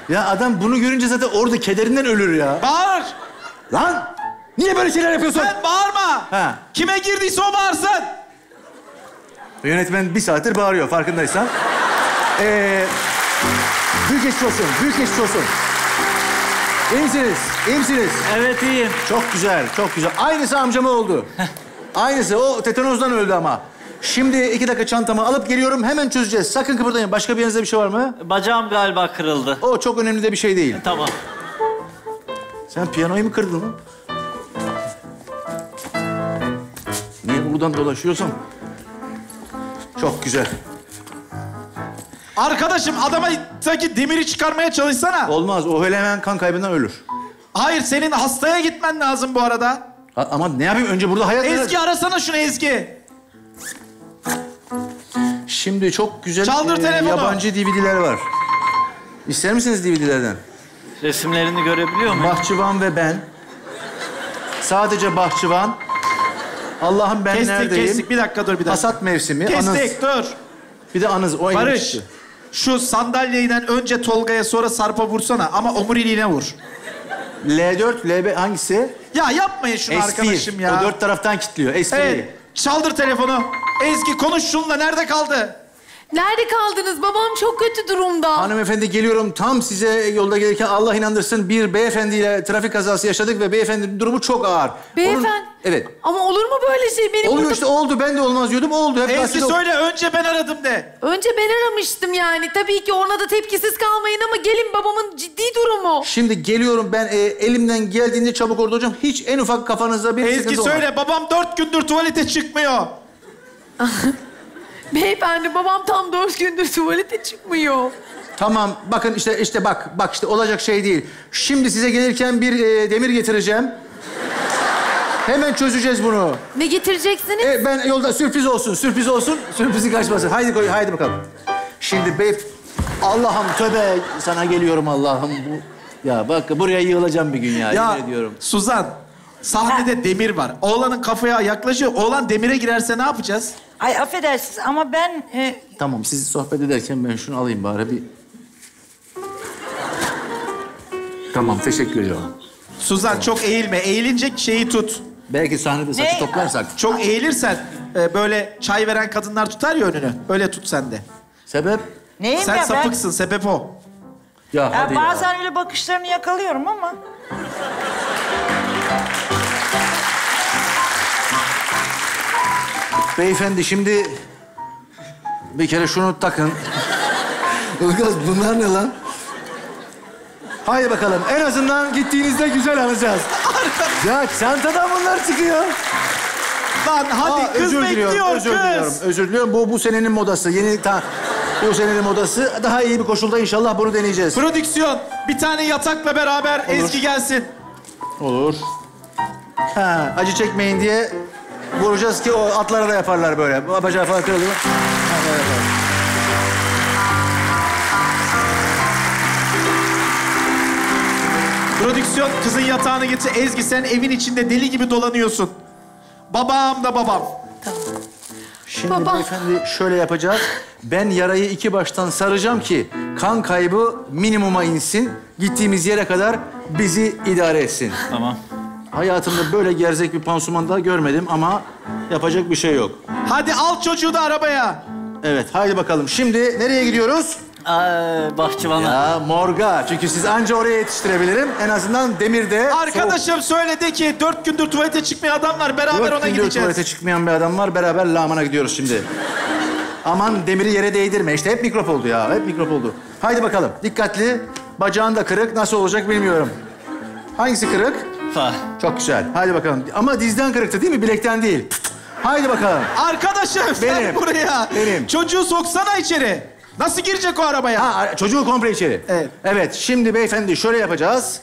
Ya adam bunu görünce zaten orada kederinden ölür ya. Bağır! Lan! Niye böyle şeyler yapıyorsun? Sen bağırma! Ha. Kime girdiyse o bağırsın! Yönetmen bir saattir bağırıyor farkındaysan. Ee, büyük geçmiş olsun, büyük geçmiş olsun. İyi misiniz? İyi misiniz? Evet iyiyim. Çok güzel, çok güzel. Aynısı amcama oldu. Aynısı. O tetanozdan öldü ama. Şimdi iki dakika çantamı alıp geliyorum. Hemen çözeceğiz. Sakın kıpırdayın. Başka bir yerinizde bir şey var mı? Bacağım galiba kırıldı. O çok önemli de bir şey değil. Tamam. Sen piyanoyu mu kırdın lan? Niye buradan dolaşıyorsam? Çok güzel. Arkadaşım adama sanki demiri çıkarmaya çalışsana. Olmaz. O öyle hemen kan kaybından ölür. Hayır, senin hastaya gitmen lazım bu arada. Ha- ama ne yapayım? Önce burada hayat... Ezgi arasana şunu Ezgi. Şimdi çok güzel Çaldır e, telefonu. yabancı DVD'ler var. İster misiniz DVD'lerden? Resimlerini görebiliyor muyum? Bahçıvan ve ben. Sadece Bahçıvan. Allah'ım ben Kestik, neredeyim? kestik. Bir dakika dur, bir dakika. Hasat mevsimi. Anız. Kestik, dur. Bir de anız. O Barış, şu sandalyeden önce Tolga'ya sonra Sarp'a vursana ama omuriliğine vur. L4, LB hangisi? Ya yapmayın şunu S1. arkadaşım ya. O dört taraftan kilitliyor. S1. Evet. Çaldır telefonu. Ezgi konuş şununla. Nerede kaldı? Nerede kaldınız? Babam çok kötü durumda. Hanımefendi geliyorum tam size yolda gelirken Allah inandırsın bir beyefendiyle trafik kazası yaşadık ve beyefendinin durumu çok ağır. Beyefendi. Onun- Evet. Ama olur mu böyle şey? Benim Oluyor burada... işte oldu. Ben de olmaz diyordum. Oldu. Hep Ezgi söyle önce ben aradım de. Önce ben aramıştım yani. Tabii ki ona da tepkisiz kalmayın ama gelin babamın ciddi durumu. Şimdi geliyorum ben e, elimden geldiğinde çabuk orada hocam. Hiç en ufak kafanızda bir Ezgi sıkıntı olmaz. söyle babam dört gündür tuvalete çıkmıyor. *laughs* Beyefendi babam tam dört gündür tuvalete çıkmıyor. Tamam bakın işte işte bak bak işte olacak şey değil. Şimdi size gelirken bir e, demir getireceğim. Hemen çözeceğiz bunu. Ne getireceksiniz? E, ben yolda sürpriz olsun, sürpriz olsun, sürprizi kaçmasın. Haydi koy, haydi bakalım. Şimdi bey, Allah'ım töbe sana geliyorum Allah'ım. Bu... Ya bak buraya yığılacağım bir gün ya, Ya yemin ediyorum. Suzan sahnede demir var. Oğlanın kafaya yaklaşıyor. Oğlan demire girerse ne yapacağız? Ay affedersiniz ama ben e, Tamam siz sohbet ederken ben şunu alayım bari bir. Tamam teşekkür ediyorum. Suzan çok eğilme. Eğilince şeyi tut. Belki sahnede saçı Ne? toplarsak. Çok eğilirsen e, böyle çay veren kadınlar tutar ya önünü. Öyle tut sen de. Sebep? neyim sen ya ben? sapıksın. Sebep o. Ya, Ya hadi ya. bazen öyle bakışlarını yakalıyorum ama. Beyefendi şimdi bir kere şunu takın. Ilgaz bunlar ne lan? Haydi bakalım. En azından gittiğinizde güzel alacağız. ya çantadan bunlar çıkıyor. Lan hadi Aa, kız özür bekliyor diliyorum, özür kız. diliyorum. Özür diliyorum. Bu bu senenin modası. Yeni ta bu senenin modası. Daha iyi bir koşulda inşallah bunu deneyeceğiz. Prodüksiyon bir tane yatakla beraber Ezgi gelsin. Olur. Ha, acı çekmeyin diye vuracağız ki o atlara da yaparlar böyle. Bacağı falan böyle yaparlar. Prodüksiyon kızın yatağını getir. Ezgi sen evin içinde deli gibi dolanıyorsun. Babam da babam. Şimdi Baba. beyefendi şöyle yapacağız. Ben yarayı iki baştan saracağım ki kan kaybı minimuma insin. Gittiğimiz yere kadar bizi idare etsin. Tamam. Hayatımda böyle gerzek bir pansuman daha görmedim ama yapacak bir şey yok. Hadi al çocuğu da arabaya. Evet, haydi bakalım. Şimdi nereye gidiyoruz? Aa, bahçıvana. Ya morga. Çünkü siz anca oraya yetiştirebilirim. En azından demirde... Arkadaşım söyledi ki dört gündür tuvalete çıkmayan adam var. Beraber Dört ona gündür gideceğiz. tuvalete çıkmayan bir adam var. Beraber lağmana gidiyoruz şimdi. Aman demiri yere değdirme. İşte hep mikrop oldu ya. Hep mikrop oldu. Haydi bakalım. Dikkatli. Bacağın da kırık. Nasıl olacak bilmiyorum. Hangisi kırık? Fa. Çok güzel. Haydi bakalım. Ama dizden kırıktı değil mi? Bilekten değil. Haydi bakalım. Arkadaşım sen Benim. buraya. Benim. Çocuğu soksana içeri. Nasıl girecek o arabaya? Ha, çocuğu komple içeri. Evet. Evet, şimdi beyefendi şöyle yapacağız.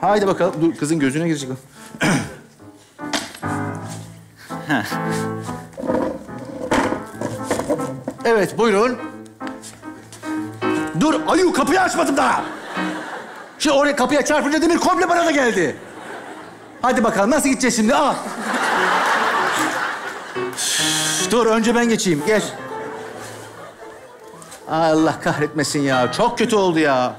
Haydi bakalım. Dur, kızın gözüne girecek. *clears throat* evet, buyurun. Dur, ayu kapıyı açmadım daha. Şimdi oraya kapıya çarpınca demir komple bana da geldi. Hadi bakalım, nasıl gideceğiz şimdi? Al. Dur, önce ben geçeyim. Geç. Allah kahretmesin ya. Çok kötü oldu ya.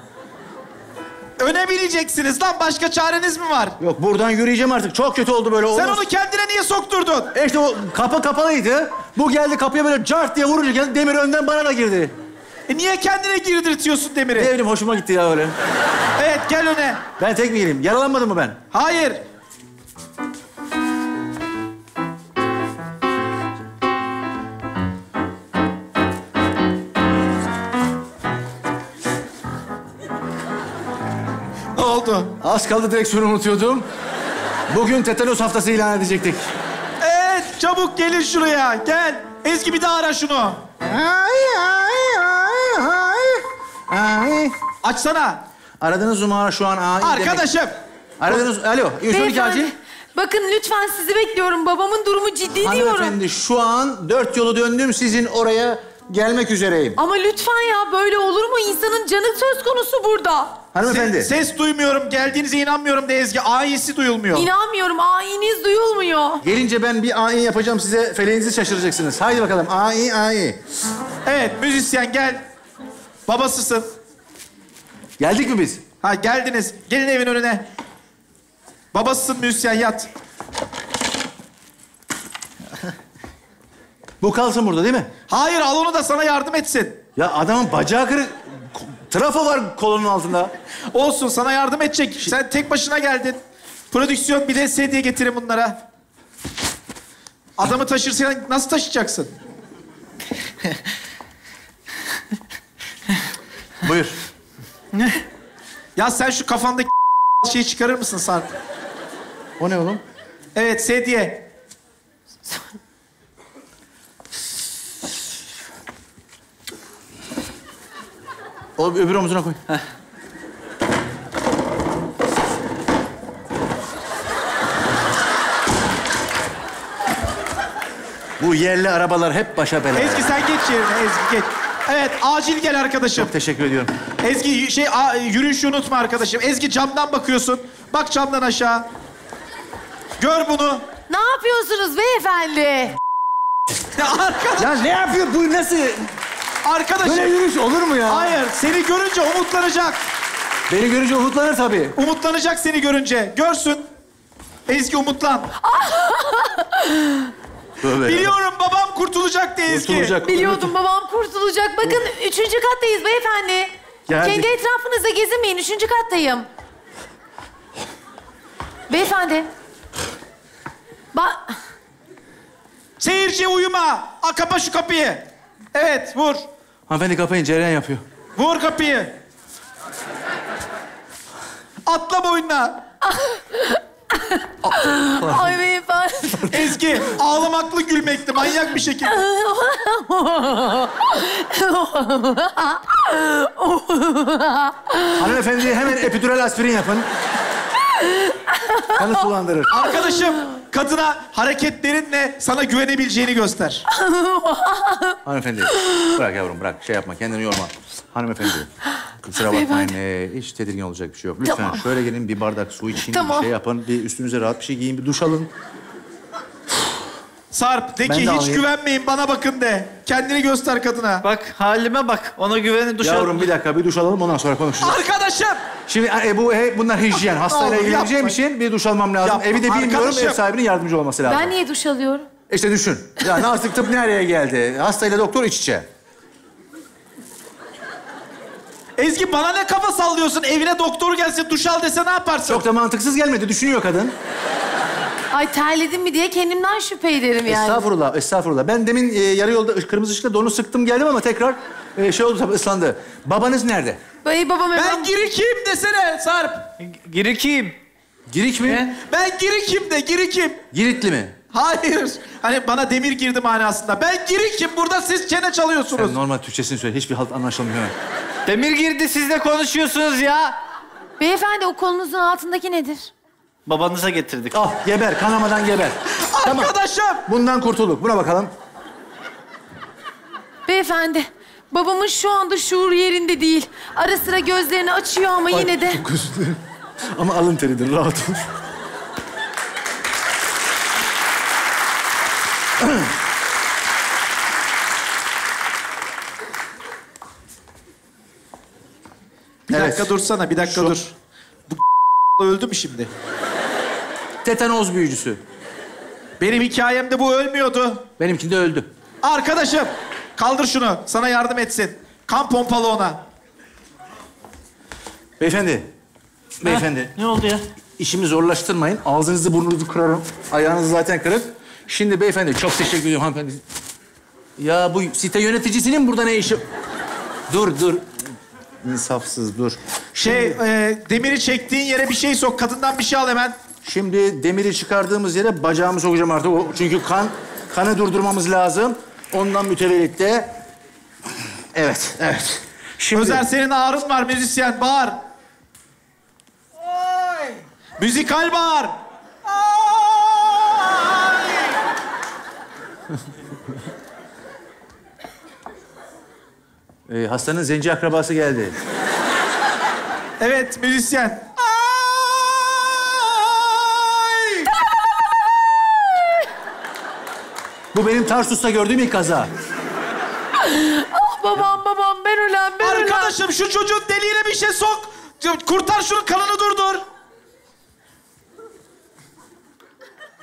Öne bineceksiniz lan. Başka çareniz mi var? Yok buradan yürüyeceğim artık. Çok kötü oldu böyle. Sen Olmaz. onu kendine niye sokturdun? E işte o kapı kapalıydı. Bu geldi kapıya böyle cart diye vurunca geldi. Demir önden bana da girdi. E niye kendine girdirtiyorsun demiri? Ne bileyim hoşuma gitti ya öyle. Evet gel öne. Ben tek mi gireyim? Yaralanmadım mı ben? Hayır. Oldu? Az kaldı direksiyonu unutuyordum. Bugün tetanos haftası ilan edecektik. Evet çabuk gelin şuraya. Gel. Ezgi bir daha ara şunu. Ay, ay, ay, ay. Ay. Açsana. Aradığınız numara şu an demek. Arkadaşım. Aradığınız... Alo. 112 acil. Bakın lütfen sizi bekliyorum. Babamın durumu ciddi diyorum. Hanımefendi şu an dört yolu döndüm. Sizin oraya gelmek üzereyim. Ama lütfen ya böyle olur mu? İnsanın canı söz konusu burada. Hanımefendi. Se- ses duymuyorum. Geldiğinize inanmıyorum de Ezgi. Ayisi duyulmuyor. İnanmıyorum. Ayiniz duyulmuyor. Gelince ben bir AI yapacağım size. Feleğinizi şaşıracaksınız. Haydi bakalım. AI, AI. evet müzisyen gel. Babasısın. Geldik mi biz? Ha geldiniz. Gelin evin önüne. Babasısın müzisyen yat. Bu kalsın burada değil mi? Hayır al onu da sana yardım etsin. Ya adamın bacağı kırık. Trafo var kolunun altında. Olsun sana yardım edecek. Sen tek başına geldin. Prodüksiyon bir de sedye getirin bunlara. Adamı taşırsan nasıl taşıyacaksın? Buyur. Ya sen şu kafandaki *laughs* şeyi çıkarır mısın Sarp? O ne oğlum? Evet sedye. O öbür omzuna koy. Bu yerli arabalar hep başa bela. Ezgi sen geç yerine Ezgi geç. Evet acil gel arkadaşım. Çok teşekkür ediyorum. Ezgi şey a, yürüyüşü unutma arkadaşım. Ezgi camdan bakıyorsun. Bak camdan aşağı. Gör bunu. Ne yapıyorsunuz beyefendi? Ya arkadaş, Ya ne yapıyor bu nasıl? Arkadaşım. Böyle yürüyüş olur mu ya? Hayır seni görünce umutlanacak. Beni görünce umutlanır tabii. Umutlanacak seni görünce. Görsün. Ezgi umutlan. *laughs* Tövbe. Biliyorum babam kurtulacak diye Ezgi. Kurtulacak. Biliyordum babam kurtulacak. Bakın üçüncü kattayız beyefendi. Geldik. Kendi etrafınızda gezinmeyin. Üçüncü kattayım. Beyefendi. Ba Seyirci uyuma. A, kapa şu kapıyı. Evet vur. Hanımefendi kapayın cereyan yapıyor. Vur kapıyı. Atla boynuna. Ay beyefendi. Ezgi ağlamaklı gülmekti manyak bir şekilde. Hanımefendi hemen epidural aspirin yapın. Kanı sulandırır. Arkadaşım kadına hareketlerinle sana güvenebileceğini göster. *laughs* Hanımefendi bırak yavrum bırak şey yapma kendini yorma. Hanımefendi kusura bakmayın ee, hiç tedirgin olacak bir şey yok. Lütfen Tamam. şöyle gelin bir bardak su için Tamam. bir şey yapın. Bir üstünüze rahat bir şey giyin bir duş alın. Sarp de Ben ki de hiç alayım. güvenmeyin bana bakın de. Kendini göster kadına. Bak halime bak. Ona güveni duş Yavrum al- bir dakika bir duş alalım ondan sonra konuşacağız. Arkadaşım! Şimdi e, bu he, bunlar hijyen. Hastayla Oğlum, ilgileneceğim yapma. için bir duş almam lazım. Yapma. Evi de bilmiyorum Arkadaşım. ev sahibinin yardımcı olması lazım. Ben niye duş alıyorum? İşte düşün. Yani artık tıp nereye geldi? Hastayla doktor iç içe. Ezgi bana ne kafa sallıyorsun? Evine doktor gelse duş al dese ne yaparsın? Çok da mantıksız gelmedi. Düşünüyor kadın. Ay terledim mi diye kendimden şüphe ederim yani. Estağfurullah, estağfurullah. Ben demin e, yarı yolda ış- kırmızı ışıkta donu sıktım geldim ama tekrar e, şey oldu tabii ıslandı. Babanız nerede? Ay babam. Ben girikiyim desene Sarp. Girikiyim. Girik mi? Ne? Ben girikim de girikim. Giritli mi? Hayır. Hani bana demir girdi manasında. Ben girikim. Burada siz çene çalıyorsunuz. Sen normal Türkçesini söyle. Hiçbir halt anlaşılmıyor. Demir girdi siz de konuşuyorsunuz ya. Beyefendi o kolunuzun altındaki nedir? Babanıza getirdik. Al geber, kanamadan geber. *laughs* Tamam. Arkadaşım. Bundan kurtulduk. Buna bakalım. Beyefendi, babamın şu anda şuur yerinde değil. Ara sıra gözlerini açıyor ama yine de... Çok özür dilerim. Ama alın teridir, rahat ol. Bir Evet. dakika dursana. Bir dakika Şu- dur. Bu öldü mü şimdi? Tetanoz büyücüsü. Benim hikayemde bu ölmüyordu. Benimkinde öldü. Arkadaşım kaldır şunu. Sana yardım etsin. Kan pompalı ona. Beyefendi. Beyefendi. Ne oldu ya? İşimi zorlaştırmayın. Ağzınızı burnunuzu kırarım. Ayağınız zaten kırık. Şimdi beyefendi çok teşekkür ediyorum hanımefendi. Ya bu site yöneticisinin burada ne işi? Dur dur. İnsafsız dur. Şey, e, demiri çektiğin yere bir şey sok. Kadından bir şey al hemen. Şimdi demiri çıkardığımız yere bacağımı sokacağım artık. O- Çünkü kan, kanı durdurmamız lazım. Ondan mütevellit de... Evet, evet. Şimdi... Özer senin ağrın var müzisyen. Bağır. Ay. Müzikal bağır. Ay. *laughs* Ee, hastanın zenci akrabası geldi. Evet müzisyen. Bu benim Tarsus'ta gördüğüm ilk kaza. Ah babam babam ben ölen ben ölen. Arkadaşım şu çocuğun deliğine bir şey sok. Kurtar şunu kanını durdur.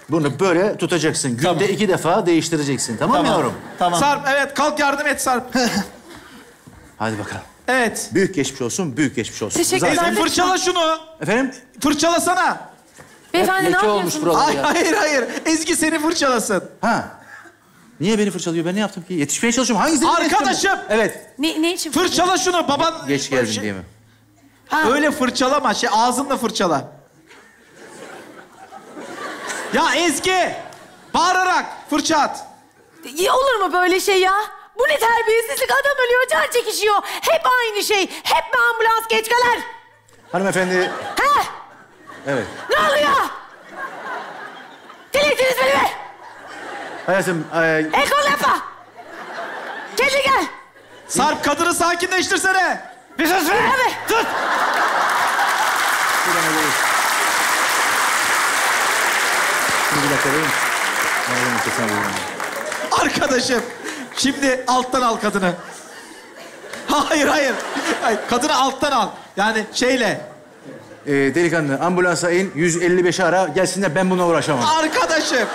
Bunu böyle tutacaksın. Günde iki defa değiştireceksin. Tamam, mı yavrum? Tamam. Sarp evet kalk yardım et Sarp. *laughs* Hadi bakalım. evet. Büyük geçmiş olsun, büyük geçmiş olsun. Teşekkürler. Ezgi fırçala şunu. Efendim? Fırçalasana. Beyefendi ne Leke olmuş yapıyorsunuz? buralar ya. hayır hayır. Ezgi seni fırçalasın. Ha. Niye beni fırçalıyor? Ben ne yaptım ki? Yetişmeye çalışıyorum. Hangisi? Arkadaşım! Evet. Ne, ne için? Fırçala şunu baban. Geç geldin Şey- diye mi? Ha. Öyle fırçalama şey ağzınla fırçala. Ya Ezgi! Bağırarak fırça at. Ya olur mu böyle şey ya? Bu ne terbiyesizlik? Adam ölüyor, can çekişiyor. Hep aynı şey. Hep mi ambulans geç kalır? Hanımefendi... He? Evet. Ne oluyor? Delirtiniz beni be! Hayatım... e, El kol yapma! Kendi gel! Sarp kadını sakinleştirsene. Bir sus be! Abi! Sus! bir dakika verir. Arkadaşım. Şimdi alttan al kadını. Hayır hayır. hayır. Kadını alttan al. Yani şeyle. Ee, delikanlı ambulansa in, 155'i ara. Gelsinler ben buna uğraşamam. Arkadaşım.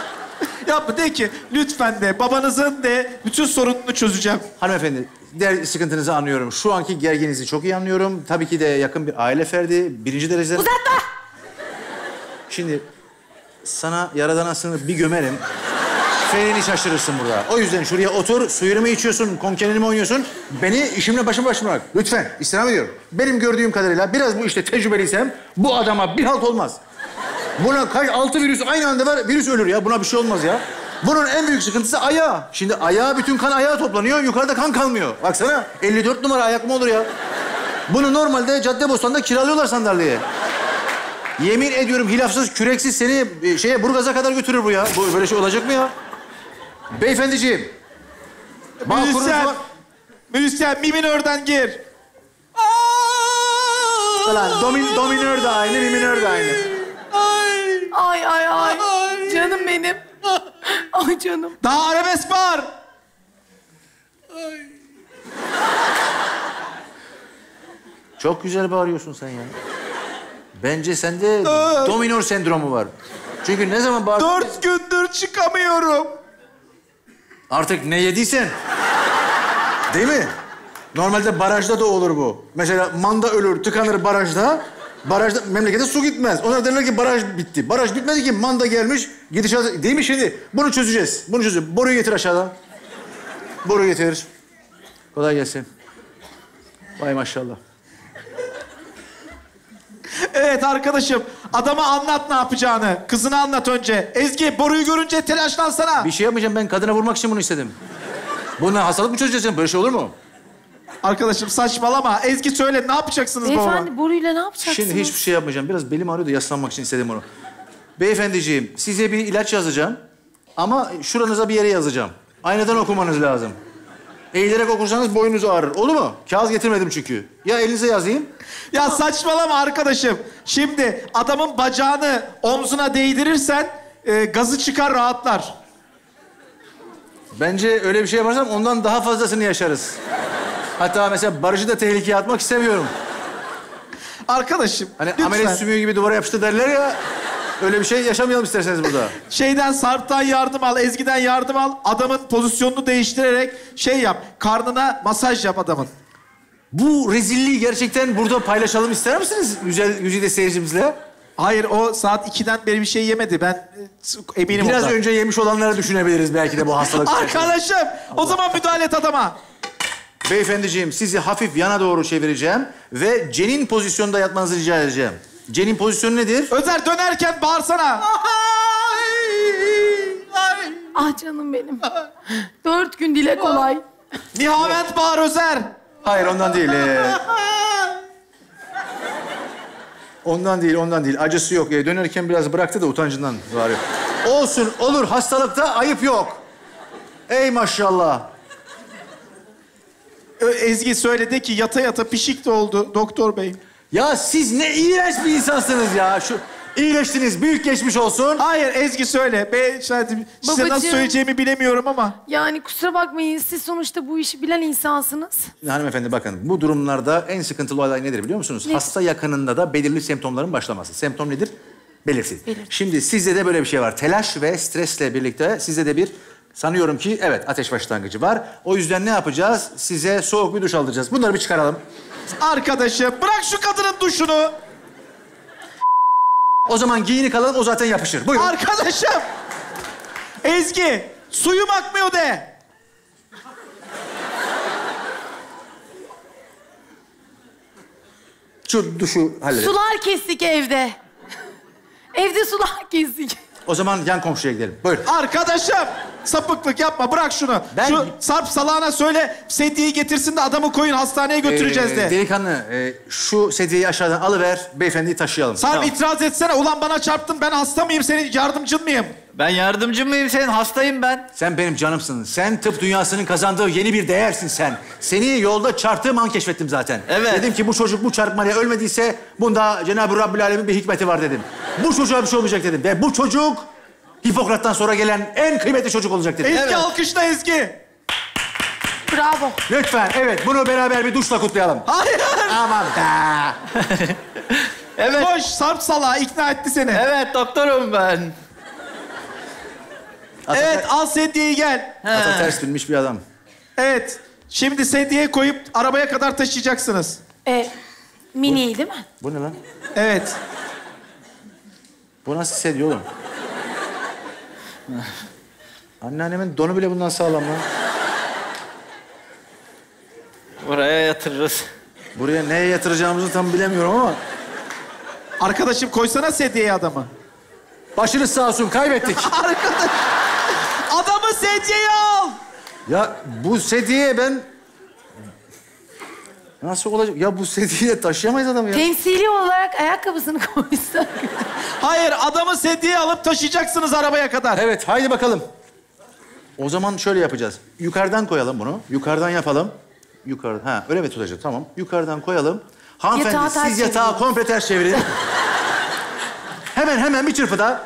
Yapma de ki lütfen de babanızın de bütün sorununu çözeceğim. Hanımefendi, der sıkıntınızı anlıyorum. Şu anki gerginliğinizi çok iyi anlıyorum. Tabii ki de yakın bir aile ferdi. Birinci dereceden... Uzatma! Şimdi sana yaradana sığınıp bir gömerim. Ferini şaşırırsın burada. O yüzden şuraya otur, suyunu mu içiyorsun, konkenini mi oynuyorsun? Beni işimle başım başıma bırak. Lütfen, istirham ediyorum. Benim gördüğüm kadarıyla biraz bu işte tecrübeliysem bu adama bir halt olmaz. Buna kaç, altı virüs aynı anda var, virüs ölür ya. Buna bir şey olmaz ya. Bunun en büyük sıkıntısı ayağı. Şimdi ayağa bütün kan ayağa toplanıyor, yukarıda kan kalmıyor. Baksana, 54 numara ayak mı olur ya? Bunu normalde Caddebostan'da kiralıyorlar sandalyeye. Yemin ediyorum hilafsız, küreksiz seni e, şeye Burgaz'a kadar götürür bu ya. Bu böyle şey olacak mı ya? Beyefendiciğim. Bağ Müzisyen. Müzisyen mi minörden gir. Ulan domin, dominör de aynı, mi minör de aynı. Ay. Ay ay ay. Ay. Canım benim. *laughs* Ay canım. Daha arabesk var. Çok güzel bağırıyorsun sen ya. Bence sende dominor sendromu var. Çünkü ne zaman bağırdın... Dört gündür çıkamıyorum. Artık ne yediysen. Değil mi? Normalde barajda da olur bu. Mesela manda ölür, tıkanır barajda. Barajda memlekete su gitmez. Onlar derler ki baraj bitti. Baraj bitmedi ki manda gelmiş. Gidişat değil mi şimdi? Bunu çözeceğiz. Bunu çözeceğiz. Boruyu getir aşağıdan. Boruyu getir. Kolay gelsin. Vay maşallah. Evet arkadaşım. Adama anlat ne yapacağını. Kızına anlat önce. Ezgi boruyu görünce telaşlansana. Bir şey yapmayacağım. Ben kadına vurmak için bunu istedim. Bununla hastalık mı çözeceğiz? Böyle şey olur mu? Arkadaşım saçmalama. Ezgi söyle ne yapacaksınız baba? Beyefendi boruyla ne yapacaksınız? Şimdi hiçbir şey yapmayacağım. Biraz belim ağrıyor da yaslanmak için istedim onu. Beyefendiciğim, size bir ilaç yazacağım. Ama şuranıza bir yere yazacağım. Aynadan okumanız lazım. Eğilerek okursanız boynunuz ağrır. Olur mu? Kağıt getirmedim çünkü. Ya elinize yazayım. Ya saçmalama arkadaşım. Şimdi adamın bacağını omzuna değdirirsen e, gazı çıkar rahatlar. Bence öyle bir şey yaparsam ondan daha fazlasını yaşarız. Hatta mesela Barış'ı da tehlikeye atmak istemiyorum. Arkadaşım Hani lütfen ameliyat sümüğü gibi duvara yapıştı derler ya. Öyle bir şey yaşamayalım isterseniz burada. şeyden Sarp'tan yardım al, Ezgi'den yardım al. Adamın pozisyonunu değiştirerek şey yap. Karnına masaj yap adamın. Bu rezilliği gerçekten burada paylaşalım ister misiniz? Güzel güzide seyircimizle. Hayır o saat 2'den beri bir şey yemedi. Ben e, eminim Biraz ondan. önce yemiş olanları düşünebiliriz belki de bu hastalık. Arkadaşım o zaman müdahale et adama. Beyefendiciğim sizi hafif yana doğru çevireceğim ve cenin pozisyonda yatmanızı rica edeceğim. Cenin pozisyonu nedir? Özer dönerken bağırsana. Ah canım benim. Dört gün dile kolay. Nihavent bağır Özer. Hayır ondan değil. ee. Ondan değil, ondan değil. Acısı yok. Ee, dönerken biraz bıraktı da utancından var. Olsun, olur. Hastalıkta ayıp yok. Ey maşallah. Ezgi söyledi ki yata yata pişik de oldu doktor bey. Ya siz ne iğrenç bir insansınız ya. Şu iyileştiniz. Büyük geçmiş olsun. Hayır Ezgi söyle. Ben işte size nasıl Babacığım. söyleyeceğimi bilemiyorum ama. Yani kusura bakmayın siz sonuçta bu işi bilen insansınız. Hanımefendi bakın bu durumlarda en sıkıntılı olay nedir biliyor musunuz? Ne? Hasta yakınında da belirli semptomların başlaması. Semptom nedir? Belirsiz. Şimdi sizde de böyle bir şey var. Telaş ve stresle birlikte sizde de bir sanıyorum ki evet ateş başlangıcı var. O yüzden ne yapacağız? Size soğuk bir duş aldıracağız. Bunları bir çıkaralım. Arkadaşım bırak şu kadının duşunu. O zaman giyinik alalım o zaten yapışır. Buyurun. Arkadaşım. Ezgi suyum akmıyor de. Şu duşu halledelim. Sular kestik evde. Evde sular kestik. O zaman yan komşuya gidelim. Buyurun. Arkadaşım sapıklık yapma bırak şunu. Ben- Şu Sarp salağına söyle sedyeyi getirsin de adamı koyun hastaneye götüreceğiz Ee, de. Delikanlı e, şu sedyeyi aşağıdan alıver. Beyefendiyi taşıyalım. Sarp itiraz etsene. Ulan bana çarptın ben hasta mıyım senin yardımcın mıyım? Ben yardımcı mıyım senin? Hastayım ben. Sen benim canımsın. Sen tıp dünyasının kazandığı yeni bir değersin sen. Seni yolda çarptığım an keşfettim zaten. Evet. Dedim ki bu çocuk bu çarpmayla ölmediyse bunda Cenab-ı Rabbül Alemin bir hikmeti var dedim. Bu çocuğa bir şey olmayacak dedim. Ve bu çocuk Hipokrat'tan sonra gelen en kıymetli çocuk olacak dedim. Ezgi Evet. alkışla Ezgi. Bravo. Lütfen evet bunu beraber bir duşla kutlayalım. Hayır. Aman be. Evet. Koş Sarp salağı ikna etti seni. Evet doktorum ben. Al sedyeyi gel. Ata ters binmiş bir adam. Evet. Şimdi sedyeye koyup arabaya kadar taşıyacaksınız. E, mini değil mi? Bu ne lan? Evet. Bu nasıl sedye oğlum? Anneannemin donu bile bundan sağlam lan. Buraya yatırırız. Buraya neye yatıracağımızı tam bilemiyorum ama... Arkadaşım koysana sedyeye adamı. Başınız sağ olsun kaybettik. *laughs* Arkadaş. Adamı sedyeye al. ya bu sedyeye ben... Nasıl olacak? Ya bu sedyeyle taşıyamayız adamı ya. Temsili olarak ayakkabısını koysak. Hayır adamı sedyeye alıp taşıyacaksınız arabaya kadar. Evet haydi bakalım. O zaman şöyle yapacağız. Yukarıdan koyalım bunu. Yukarıdan yapalım. Yukarı ha öyle mi tutacağız? Tamam. Yukarıdan koyalım. Hanımefendi Yatağı siz yatağı çevirin. komple ters çevirin. hemen hemen bir çırpıda.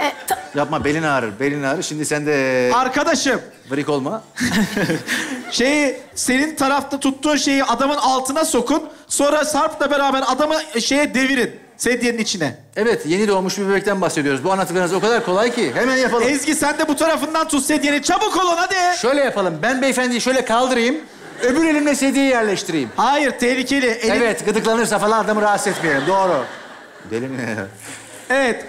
E, ta- Yapma belin ağrır, belin ağrır. Şimdi sen de Arkadaşım vrik olma. *laughs* şeyi senin tarafta tuttuğun şeyi adamın altına sokun. Sonra Sarp'la beraber adamı şeye devirin. Sedyenin içine. Evet, yeni doğmuş bir bebekten bahsediyoruz. Bu anlattıklarınız o kadar kolay ki. Hemen yapalım. Ezgi sen de bu tarafından tut sedyeni. Çabuk olun hadi. Şöyle yapalım. Ben beyefendiyi şöyle kaldırayım. Öbür elimle sedyeyi yerleştireyim. Hayır tehlikeli. Elin- Evet, gıdıklanırsa falan adamı rahatsız etmeyelim. Doğru. Deli mi? Evet.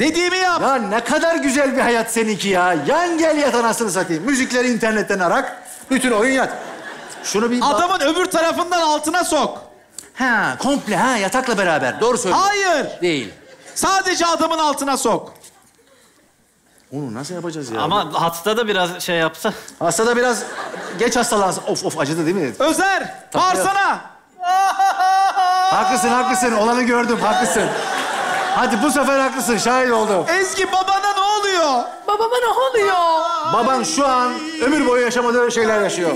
Dediğimi yap. Ya ne kadar güzel bir hayat seninki ya. Yan gel yat anasını satayım. Müzikleri internetten arak. Bütün oyun yat. Şunu bir... Adamın öbür tarafından altına sok. Ha, komple ha yatakla beraber. Doğru söylüyorsun. Hayır. Değil. Sadece adamın altına sok. Onu nasıl yapacağız ya? Ama hasta da biraz şey yapsa. Hasta da biraz geç hastalansın. Of of acıdı değil mi? Özer, bağırsana. Haklısın haklısın. Olanı gördüm haklısın. Hadi bu sefer haklısın. Şahit oldum. Ezgi babana ne oluyor? Babama ne oluyor? Baban şu an ömür boyu yaşamadığı şeyler yaşıyor.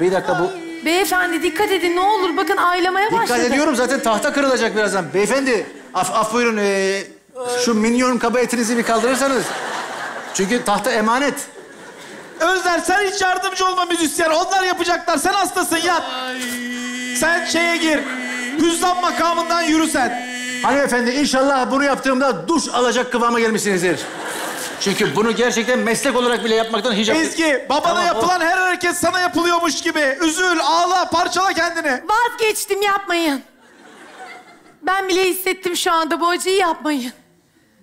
Bir dakika bu. Beyefendi dikkat edin ne olur bakın aylamaya başladı. Dikkat ediyorum zaten tahta kırılacak birazdan. Beyefendi af, af buyurun. ee, şu minyon kaba etinizi bir kaldırırsanız. Çünkü tahta emanet. Özler sen hiç yardımcı olma müzisyen. Onlar yapacaklar. Sen hastasın yat. Sen şeye gir. Hüzzam makamından yürü sen. Hanımefendi inşallah bunu yaptığımda duş alacak kıvama gelmişsinizdir. Çünkü bunu gerçekten meslek olarak bile yapmaktan hiç... Ezgi babana Tamam, yapılan her hareket sana yapılıyormuş gibi. Üzül, ağla, parçala kendini. Vazgeçtim yapmayın. Ben bile hissettim şu anda bu acıyı yapmayın.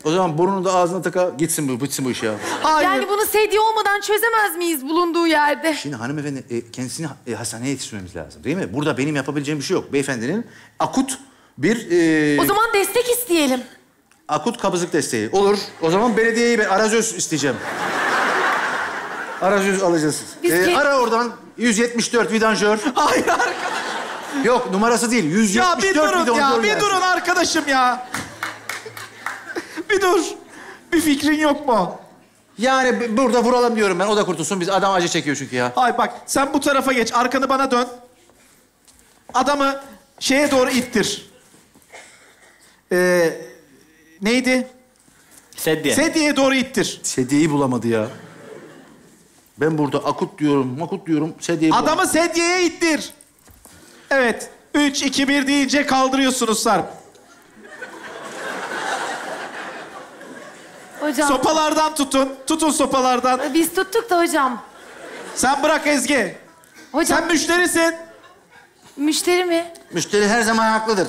O zaman burnunu da ağzına taka gitsin bu, bitsin bu iş ya. Hayır. Yani bunu sedye olmadan çözemez miyiz bulunduğu yerde? Şimdi hanımefendi e, kendisini e, hastaneye yetiştirmemiz lazım değil mi? Burada benim yapabileceğim bir şey yok. Beyefendinin akut bir e, O zaman destek isteyelim. akut kabızlık desteği. Olur. O zaman belediyeyi ben arazöz isteyeceğim. arazöz alacağız. Biz E, ke- ara oradan 174 vidanjör. Hayır arkadaş. Yok numarası değil. 174 Ya bir durun vidanjör ya. Bir gelsin. durun arkadaşım ya. bir dur. Bir fikrin yok mu? Yani b- burada vuralım diyorum ben. O da kurtulsun. Biz adam acı çekiyor çünkü ya. Ay bak sen bu tarafa geç. Arkanı bana dön. Adamı şeye doğru ittir. Ee, neydi? Sedye. Sedyeye doğru ittir. Sedyeyi bulamadı ya. Ben burada akut diyorum, makut diyorum. Sedyeyi. Adamı sedyeye ittir. Evet. Üç, iki, bir deyince kaldırıyorsunuz Sarp. Hocam Sopalardan tutun. Tutun sopalardan. biz tuttuk da hocam. Sen bırak Ezgi. Hocam Sen müşterisin. müşteri mi? Müşteri her zaman haklıdır.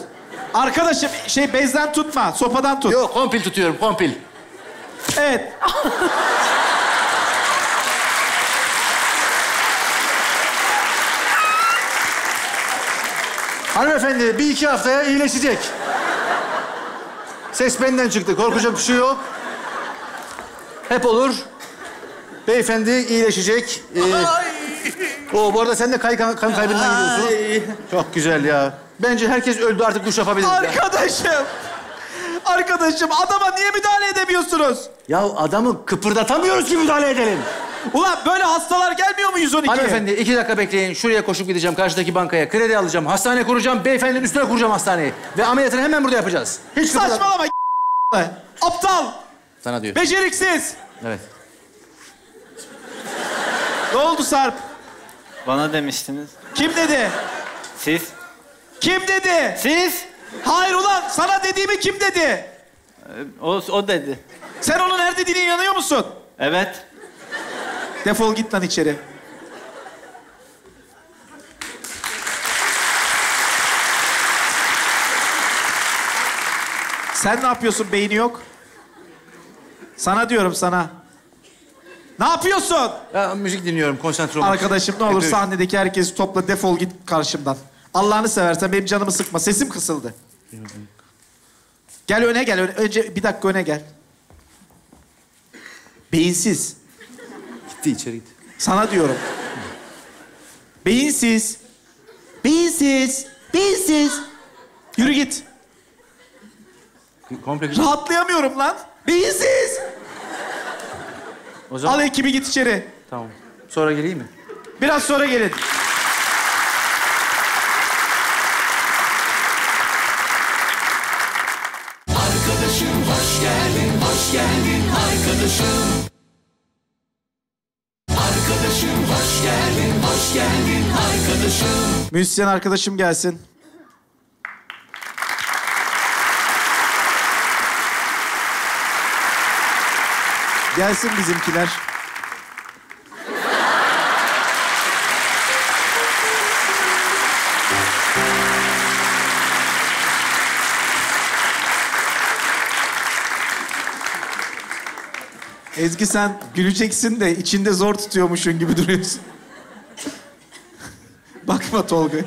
Arkadaşım şey bezden tutma. Sopadan tut. Yok, kompil tutuyorum, kompil. Evet. *laughs* Hanımefendi bir iki haftaya iyileşecek. Ses benden çıktı. Korkacak bir şey yok. Hep olur. Beyefendi iyileşecek. Ee, o bu arada sen de kay, kan, kan kaybından gidiyorsun. Çok güzel ya. Bence herkes öldü artık duş yapabilir. ya. Arkadaşım. Arkadaşım adama niye müdahale edemiyorsunuz? Ya adamı kıpırdatamıyoruz ki müdahale edelim. Ulan böyle hastalar gelmiyor mu 112'ye? Hanımefendi iki dakika bekleyin. Şuraya koşup gideceğim karşıdaki bankaya. Kredi alacağım. Hastane kuracağım. Beyefendinin üstüne kuracağım hastaneyi. Ve ameliyatını hemen burada yapacağız. Hiç kıpırdat- Saçmalama Aptal. Sana diyor. Beceriksiz. Evet. Ne oldu Sarp? Bana demiştiniz. Kim dedi? Siz? Kim dedi? Siz? Hayır ulan sana dediğimi kim dedi? O, o dedi. Sen onun her dediğine inanıyor musun? Evet. Defol git lan içeri. Sen ne yapıyorsun beyni yok? Sana diyorum sana. Ne yapıyorsun? Ya, müzik dinliyorum. Konsantre olmak için. Arkadaşım ne olur Yapıyorum. sahnedeki herkesi topla defol git karşımdan. Allah'ını seversen benim canımı sıkma. Sesim kısıldı. Gel öne gel. Öne, önce bir dakika öne gel. Beyinsiz. Gitti içeri gitti. Sana diyorum. Beyinsiz. Beyinsiz. Beyinsiz. Yürü git. Komple Rahatlayamıyorum lan. Beyinsiz. O zaman Al ekibi git içeri. tamam. Sonra geleyim mi? Biraz sonra gelin. Müzisyen arkadaşım gelsin. Gelsin bizimkiler. Ezgi sen güleceksin de içinde zor tutuyormuşsun gibi duruyorsun. Bakma Tolga.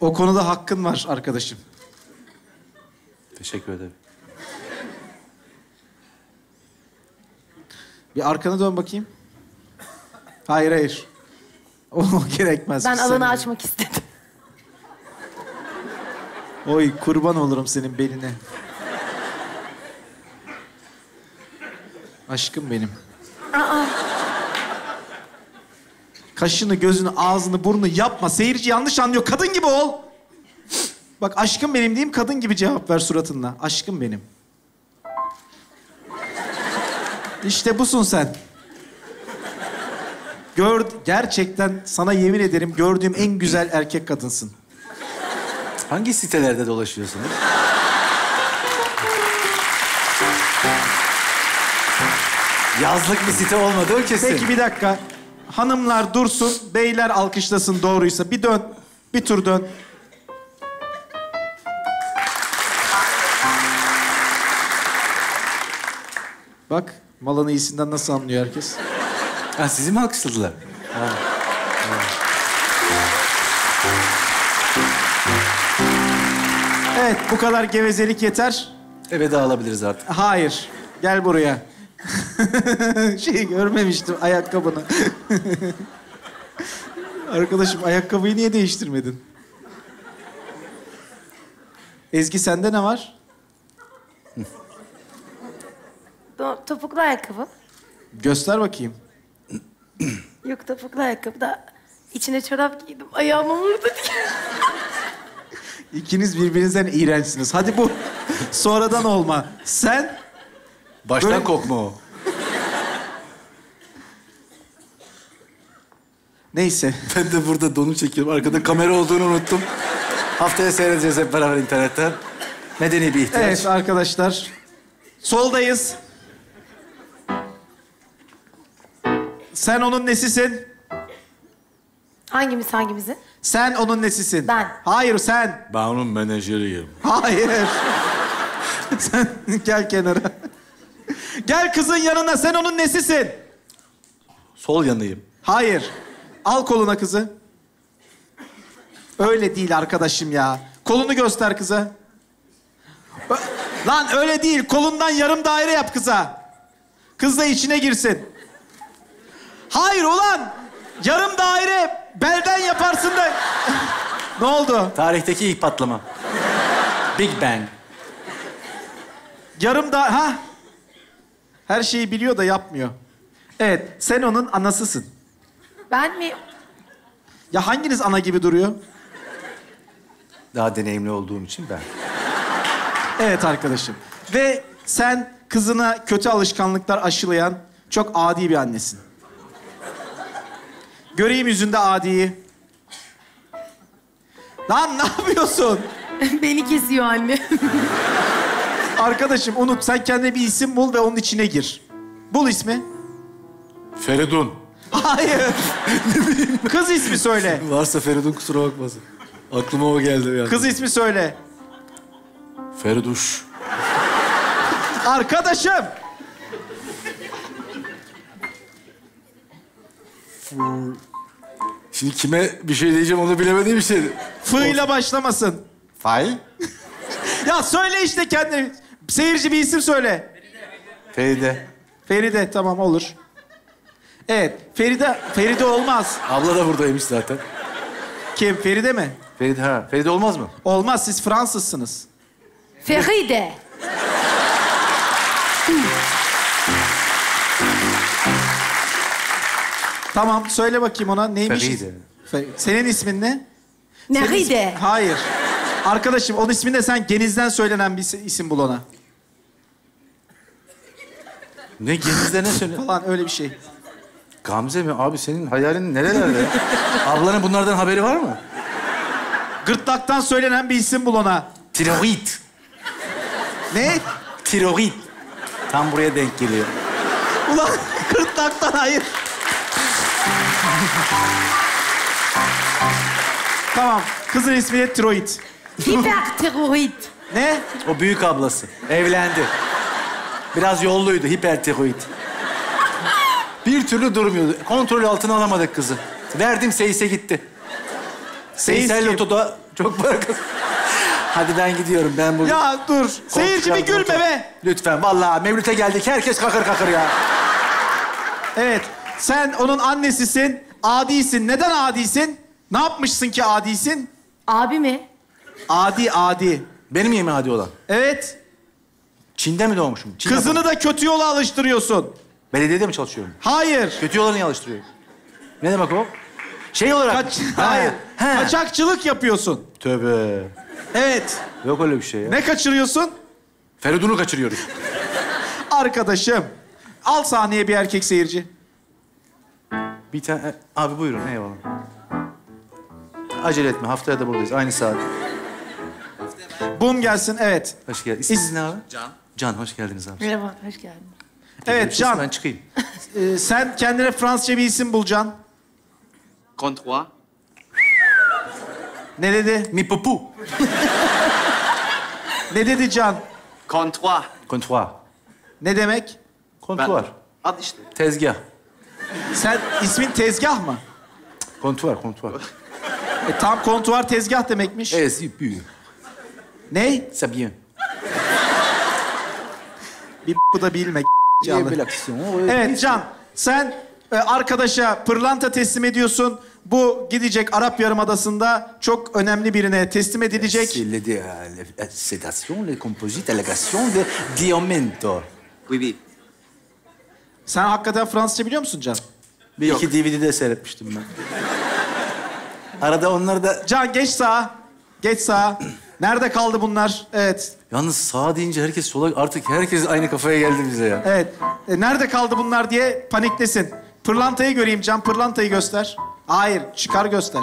O konuda hakkın var arkadaşım. Teşekkür ederim. Bir arkana dön bakayım. Hayır hayır. O *laughs* gerekmez. Ben alanı açmak istedim. Oy kurban olurum senin beline. Aşkım benim. Kaşını, gözünü, ağzını, burnunu yapma. Seyirci yanlış anlıyor. Kadın gibi ol. Bak aşkım benim diyeyim, kadın gibi cevap ver suratınla. Aşkım benim. İşte busun sen. Gör, gerçekten sana yemin ederim gördüğüm en güzel erkek kadınsın. Hangi sitelerde dolaşıyorsunuz? Yazlık bir site olmadığı kesin. Peki bir dakika. Hanımlar dursun, beyler alkışlasın doğruysa. Bir dön, bir tur dön. Bak, malın iyisinden nasıl anlıyor herkes. Ha, sizi mi alkışladılar? Evet, bu kadar gevezelik yeter. Eve dağılabiliriz artık. Hayır, gel buraya. *laughs* şey görmemiştim, ayakkabını. *laughs* Arkadaşım, ayakkabıyı niye değiştirmedin? Ezgi sende ne var? Do- Topuklu ayakkabı. Göster bakayım. Yok topuklu ayakkabı da içine çorap giydim. Ayağıma vurdu diye. İkiniz birbirinizden iğrençsiniz. Hadi bu sonradan olma. Sen Baştan Böyle- kokma o. neyse. Ben de burada donu çekiyorum. Arkada kamera olduğunu unuttum. Haftaya seyredeceğiz hep beraber internetten. Medeni bir ihtiyaç. Evet arkadaşlar. Soldayız. Sen onun nesisin? Hangimiz hangimizin? Sen onun nesisin? Ben. Hayır sen. Ben onun menajeriyim. Hayır. sen gel kenara. Gel kızın yanına. Sen onun nesisin? Sol yanıyım. Hayır. Al koluna kızı. Öyle değil arkadaşım ya. Kolunu göster kıza. Ö- Lan öyle değil. Kolundan yarım daire yap kıza. Kız da içine girsin. Hayır ulan. Yarım daire belden yaparsın da... *laughs* ne oldu? Tarihteki ilk patlama. Big Bang. Yarım da... Ha? Her şeyi biliyor da yapmıyor. Evet, sen onun anasısın. Ben mi? Ya hanginiz ana gibi duruyor? Daha deneyimli olduğum için ben. Evet arkadaşım. Ve sen kızına kötü alışkanlıklar aşılayan çok adi bir annesin. Göreyim yüzünde adiyi. Lan ne yapıyorsun? *laughs* Beni kesiyor anne. *laughs* Arkadaşım unut sen kendine bir isim bul ve onun içine gir. Bul ismi. Feridun. Hayır. Kız ismi söyle. Varsa Feridun kusura bakmasın. Aklıma o geldi yani. Kız ismi söyle. Feriduş. Arkadaşım. Şimdi kime bir şey diyeceğim onu bilemediğim için. Fı ile başlamasın. Fay. Ya söyle işte kendini. Seyirci bir isim söyle. Feride. Feride tamam olur. Evet Feride Feride olmaz. Abla da buradaymış zaten. Kim Feride mi? Feride ha. Feride olmaz mı? Olmaz siz Fransızsınız. Feride. Tamam söyle bakayım ona neymiş? Feride. Fe- Senin ismin ne? Senin Neride? ismin- Hayır. Arkadaşım onun ismini de sen genizden söylenen bir is- isim bul ona. Ne genizde ne söyle? Falan öyle bir şey. Gamze mi? Abi senin hayalin nerelerde? Ablanın bunlardan haberi var mı? Gırtlaktan söylenen bir isim bul ona. Tiroid. Ne? Tiroid. Tam buraya denk geliyor. Ulan *laughs* gırtlaktan hayır. tamam. Kızın ismi de Tiroid. Hipertiroid. Ne? O büyük ablası. Evlendi. Biraz yolluydu. Hipertiroid. Bir türlü durmuyordu. Kontrol altına alamadık kızı. Verdim Seyis'e gitti. Seysel kim? Loto'da çok para kaz- Hadi ben gidiyorum. Ben bu... Ya dur. Seyirci bir gülme be. Lütfen. Vallahi Mevlüt'e geldik. Herkes kakır kakır ya. Evet. Sen onun annesisin. Adisin. Neden adisin? Ne yapmışsın ki adisin? Abi mi? Adi, adi. Benim yemeği hadi olan. Evet. Çin'de mi doğmuşum? Çin Kızını da kötü yola alıştırıyorsun. Belediyede mi çalışıyorum? Hayır. Kötü yola niye alıştırıyorum? Ne demek o? Şey olarak... Kaç... Ha, Hayır. ha. Kaçakçılık yapıyorsun. Tövbe. Evet. Yok öyle bir şey ya. Ne kaçırıyorsun? Feridun'u kaçırıyoruz. Arkadaşım. Al sahneye bir erkek seyirci. Bir tane... Abi buyurun eyvallah. Acele etme. Haftaya da buradayız. Aynı saat. Bum gelsin. Evet. Hoş geldiniz. İsminiz ne abi? Can. Can hoş geldiniz abi. Merhaba, hoş geldin. Evet Can. Ben çıkayım. *laughs* Ee, sen kendine Fransızca bir isim bul Can. Comptoir. Ne dedi? Mi pupu. *laughs* Ne dedi Can? Comptoir. Kontuar. Ne demek? Kontuar. Ad işte. Tezgah. Sen ismin tezgah mı? Kontuar, kontuar. E, tam kontuar tezgah demekmiş. Evet, c'est bien. Ney? C'est bien. Bir bu da bilme. *laughs* Evet Can, sen e, arkadaşa pırlanta teslim ediyorsun. Bu gidecek Arap Yarımadası'nda çok önemli birine teslim edilecek. C'est sédations, les composites, allégations de diamento. Oui, oui. Sen hakikaten Fransızca biliyor musun Can? Bir iki DVD'de seyretmiştim ben. Arada onları da... Can geç sağa. Geç sağa. Nerede kaldı bunlar? Evet. Yalnız sağ deyince herkes sola... Artık herkes aynı kafaya geldi bize ya. Evet. E, nerede kaldı bunlar diye paniklesin. Pırlantayı göreyim Can. Pırlantayı göster. Hayır. Çıkar göster.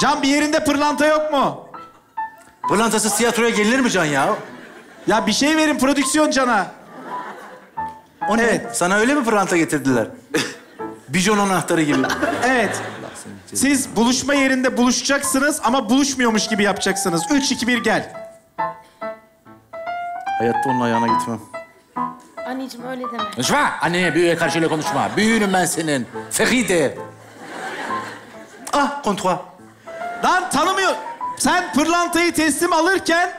Can bir yerinde pırlanta yok mu? Pırlantasız tiyatroya gelinir mi Can ya? Ya bir şey verin prodüksiyon Can'a. O ne? Evet. Sana öyle mi pırlanta getirdiler? *laughs* Bijon anahtarı gibi. Evet. Siz buluşma yerinde buluşacaksınız ama buluşmuyormuş gibi yapacaksınız. Üç, iki, bir, gel. Hayatta onun ayağına gitmem. Anneciğim öyle deme. Konuşma. Anneye büyüğe karşı öyle konuşma. Büyüğünüm ben senin. Feride. Ah, kontuar. Lan tanımıyor. Sen pırlantayı teslim alırken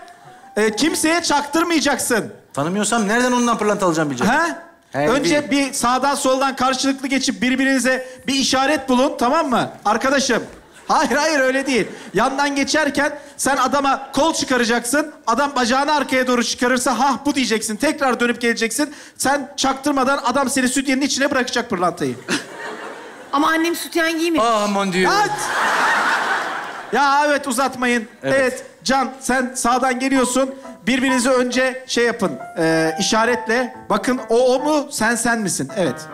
e, kimseye çaktırmayacaksın. Tanımıyorsam nereden ondan pırlanta alacağım can? He? He, Önce bir sağdan soldan karşılıklı geçip birbirinize bir işaret bulun tamam mı? Arkadaşım. Hayır hayır öyle değil. Yandan geçerken sen adama kol çıkaracaksın. Adam bacağını arkaya doğru çıkarırsa ha bu diyeceksin. Tekrar dönüp geleceksin. Sen çaktırmadan adam seni sütyenin içine bırakacak pırlantayı. *laughs* Ama annem sütyen giymiyor. Ah mon dieu. At! Ya evet uzatmayın. Evet. Evet. Can sen sağdan geliyorsun. Birbirinizi önce şey yapın. e, işaretle. Bakın o o mu sen sen misin? Evet.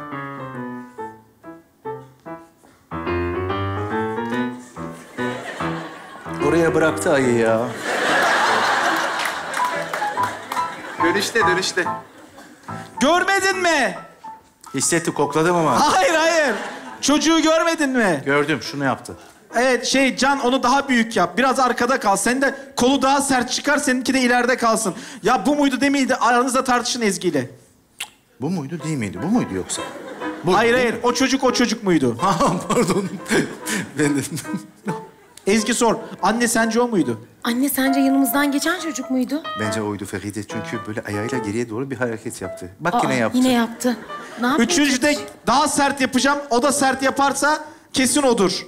Oraya bıraktı ayı ya. Dönüşte, dönüşte. Görmedin mi? Hissetti, kokladım ama. Hayır hayır. Çocuğu görmedin mi? Gördüm, şunu yaptı. Evet şey Can onu daha büyük yap. Biraz arkada kal. Sen de kolu daha sert çıkar. Seninki de ileride kalsın. Ya bu muydu değil miydi? Aranızda tartışın Ezgi ile. Bu muydu, değil miydi? Bu muydu yoksa? Bu, Hayır hayır. O çocuk o çocuk muydu? *laughs* Ha, pardon. ben de... Ezgi sor. Anne sence o muydu? Anne sence yanımızdan geçen çocuk muydu? Bence oydu Feride. Çünkü böyle ayağıyla geriye doğru bir hareket yaptı. Bak Aa, yine yaptı. Yine yaptı. Ne yapıyor? Üçüncüde daha sert yapacağım. O da sert yaparsa kesin odur.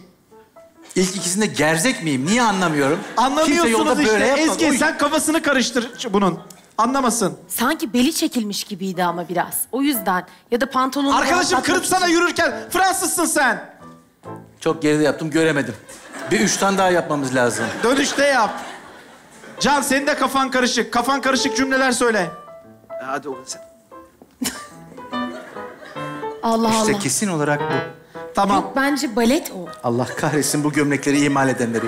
İlk ikisinde gerzek miyim? Niye anlamıyorum? Anlamıyorsunuz işte. Ezgi Oy. sen kafasını karıştır bunun. Anlamasın. Sanki beli çekilmiş gibiydi ama biraz. O yüzden. Ya da pantolonu... Arkadaşım kırıtsana için. yürürken. Fransızsın sen. Çok geride yaptım, göremedim. Bir üç tane daha yapmamız lazım. Dönüşte yap. Can senin de kafan karışık. Kafan karışık cümleler söyle. Hadi oğlum sen. Allah İşte Allah. kesin olarak bu. Tamam. Yok bence balet o. Allah kahretsin bu gömlekleri imal edenleri.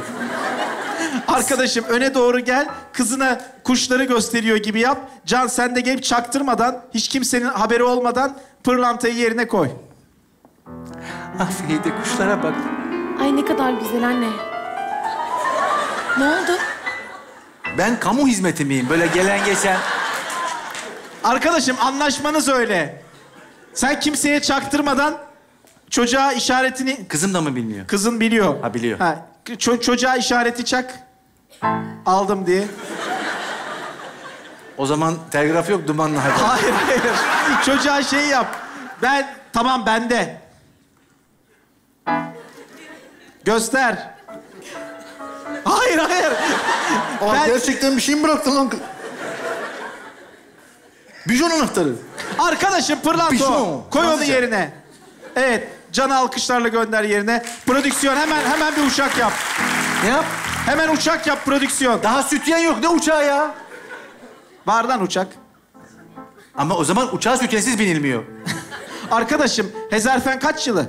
Arkadaşım öne doğru gel. Kızına kuşları gösteriyor gibi yap. Can sen de gelip çaktırmadan, hiç kimsenin haberi olmadan pırlantayı yerine koy. Ah Feride kuşlara bak. Ay ne kadar güzel anne. Ne oldu? Ben kamu hizmeti miyim? Böyle gelen geçen... Arkadaşım anlaşmanız öyle. Sen kimseye çaktırmadan çocuğa işaretini... Kızım da mı bilmiyor? Kızın biliyor. Ha, biliyor. Ha, ço- çocuğa işareti çak. Aldım diye. O zaman telgraf yok, dumanlı haber. Hayır hayır. Çocuğa şey yap. Ben tamam bende. Göster. Hayır hayır. Aa, Ben- Gerçekten bir şey mi bıraktın lan? Bijon anahtarı. Arkadaşım pırlanta. Bijon. Koy onu Fransızca. yerine. Evet. Canı alkışlarla gönder yerine. Prodüksiyon hemen hemen bir uçak yap. Ne yap? Hemen uçak yap prodüksiyon. Daha sütyen yok. Ne uçağı ya? Var lan uçak. Ama o zaman uçağa sütyensiz binilmiyor. *laughs* Arkadaşım Hezarfen kaç yılı?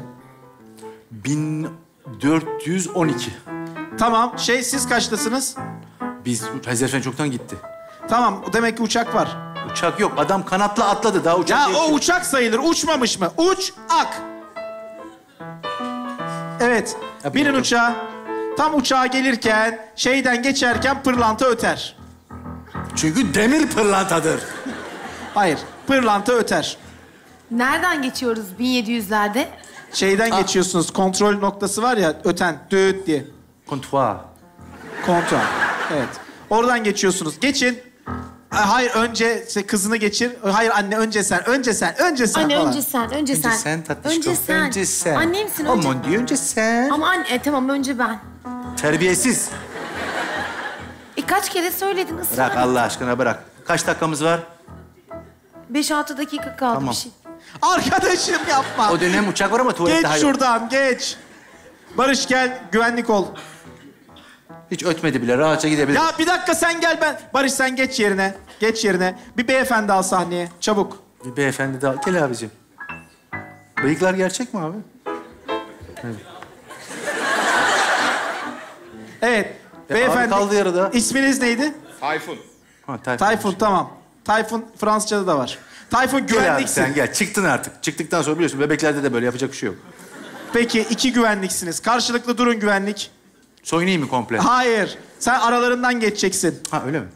1412. Tamam. Şey siz kaçtasınız? Biz Hezerfen çoktan gitti. Tamam. Demek ki uçak var. Uçak yok. Adam kanatla atladı. Daha uçak Ya yok. o uçak sayılır. Uçmamış mı? Uç, ak. Evet. Binin uçağa. Tam uçağa gelirken, şeyden geçerken pırlanta öter. Çünkü demir pırlantadır. Hayır, pırlanta öter. Nereden geçiyoruz 1700'lerde? Şeyden Ah. geçiyorsunuz. Kontrol noktası var ya, öten, düt diye. Kontuar. Kontrol. Evet. Oradan geçiyorsunuz. Geçin. Ha, Hayır, önce se- kızını geçir. Hayır anne, önce sen, önce sen, önce sen Anne falan. önce sen, önce, Önce sen. sen tatlışkom. Önce sen. Önce sen. Annemsin önce. Aman diyor önce sen. Ama anne, e, tamam önce ben. Terbiyesiz. E kaç kere söyledin ısrar. Bırak Allah aşkına bırak. Kaç dakikamız var? 5-6 dakika kaldı Tamam. bir şey. Arkadaşım yapma. O dönem uçak var ama tuvalet Geç daha yok. şuradan, geç. Barış gel, güvenlik ol. Hiç ötmedi bile. Rahatça gidebilir. Ya bir dakika sen gel ben. Barış sen geç yerine. Geç yerine. Bir beyefendi al sahneye. Çabuk. Bir beyefendi daha. Gel abicim. Bıyıklar gerçek mi abi? Evet. Ya beyefendi. abi kaldı yarıda. İsminiz neydi? Tayfun. Ha, Tayfun. Tayfun tamam. Tayfun Fransızca'da da var. Tayfun Gel abi güvenliksin. sen gel. Çıktın artık. Çıktıktan sonra biliyorsun bebeklerde de böyle yapacak bir şey yok. Peki iki güvenliksiniz. Karşılıklı durun güvenlik. Soyunayım mı komple? Hayır. Sen aralarından geçeceksin. Ha öyle mi?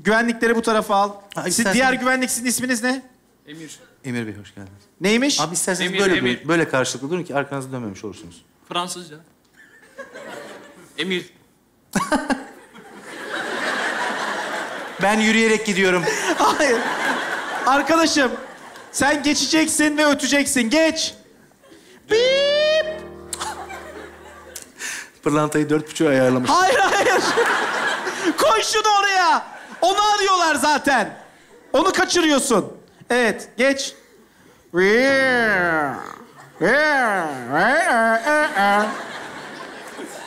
Güvenlikleri bu tarafa al. Ha, Siz istersen- diğer güvenlik sizin isminiz ne? Emir. Emir Bey hoş geldiniz. Neymiş? Abi isterseniz Emir, böyle Emir. durun. Böyle karşılıklı durun ki arkanızı dönmemiş olursunuz. Fransızca. Emir. *laughs* Ben yürüyerek gidiyorum. Hayır. Arkadaşım sen geçeceksin ve öteceksin. Geç. Pırlantayı dört buçuğa ayarlamış. Hayır hayır. Koy şunu oraya. Onu arıyorlar zaten. Onu kaçırıyorsun. Evet geç.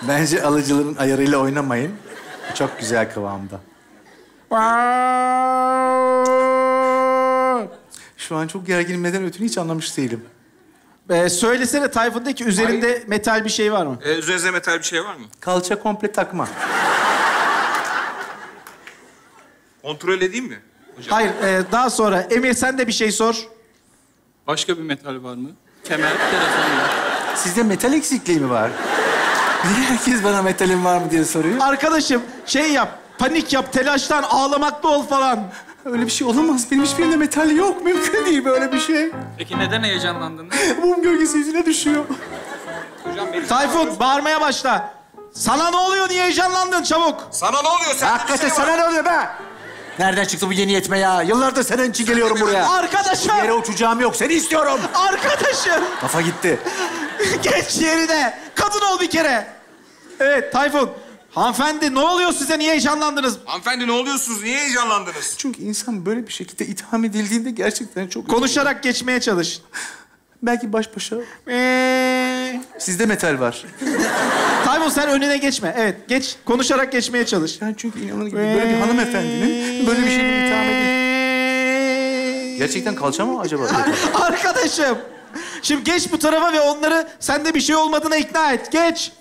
Bence alıcıların ayarıyla oynamayın. Çok güzel kıvamda. Şu an çok gerginim. Neden ötünü hiç anlamış değilim. Ee, söylesene Tayfun de ki üzerinde metal bir şey var mı? Ee, üzerinizde metal bir şey var mı? Kalça komple takma. Kontrol edeyim mi? Hayır e, daha sonra. Emir sen de bir şey sor. Başka bir metal var mı? Kemer, telefon var. Sizde metal eksikliği mi var? Niye herkes bana metalim var mı diye soruyor? Arkadaşım şey yap. Panik yap. Telaştan ağlamakta ol falan. Öyle bir şey olamaz. Benim hiçbirinde metal yok. Mümkün değil böyle bir şey. Peki neden heyecanlandınız? Mum gölgesi yüzüne düşüyor. Hocam benim... Tayfun bağırmaya başla. Sana ne oluyor? Niye heyecanlandın? Çabuk. Sana ne oluyor? Sen Hakikaten sana ne oluyor be? Nereden çıktı bu yeni yetme ya? Yıllardır senin için geliyorum buraya. Arkadaşım. Yere uçacağım yok. Seni istiyorum. Arkadaşım. Kafa gitti. Geç yerine. Kadın ol bir kere. Evet Tayfun. Hanımefendi ne oluyor size? Niye heyecanlandınız? Hanımefendi ne oluyorsunuz? Niye heyecanlandınız? Çünkü insan böyle bir şekilde itham edildiğinde gerçekten çok... Konuşarak geçmeye çalış. Belki baş başa. Ee, Sizde metal var. Tayfun sen önüne geçme. Evet geç. Konuşarak geçmeye çalış. Ben çünkü inanın gibi böyle bir hanımefendinin böyle bir şeyle itham edin. Gerçekten kalça mı acaba? Arkadaşım. Şimdi geç bu tarafa ve onları sende bir şey olmadığına ikna et. Geç.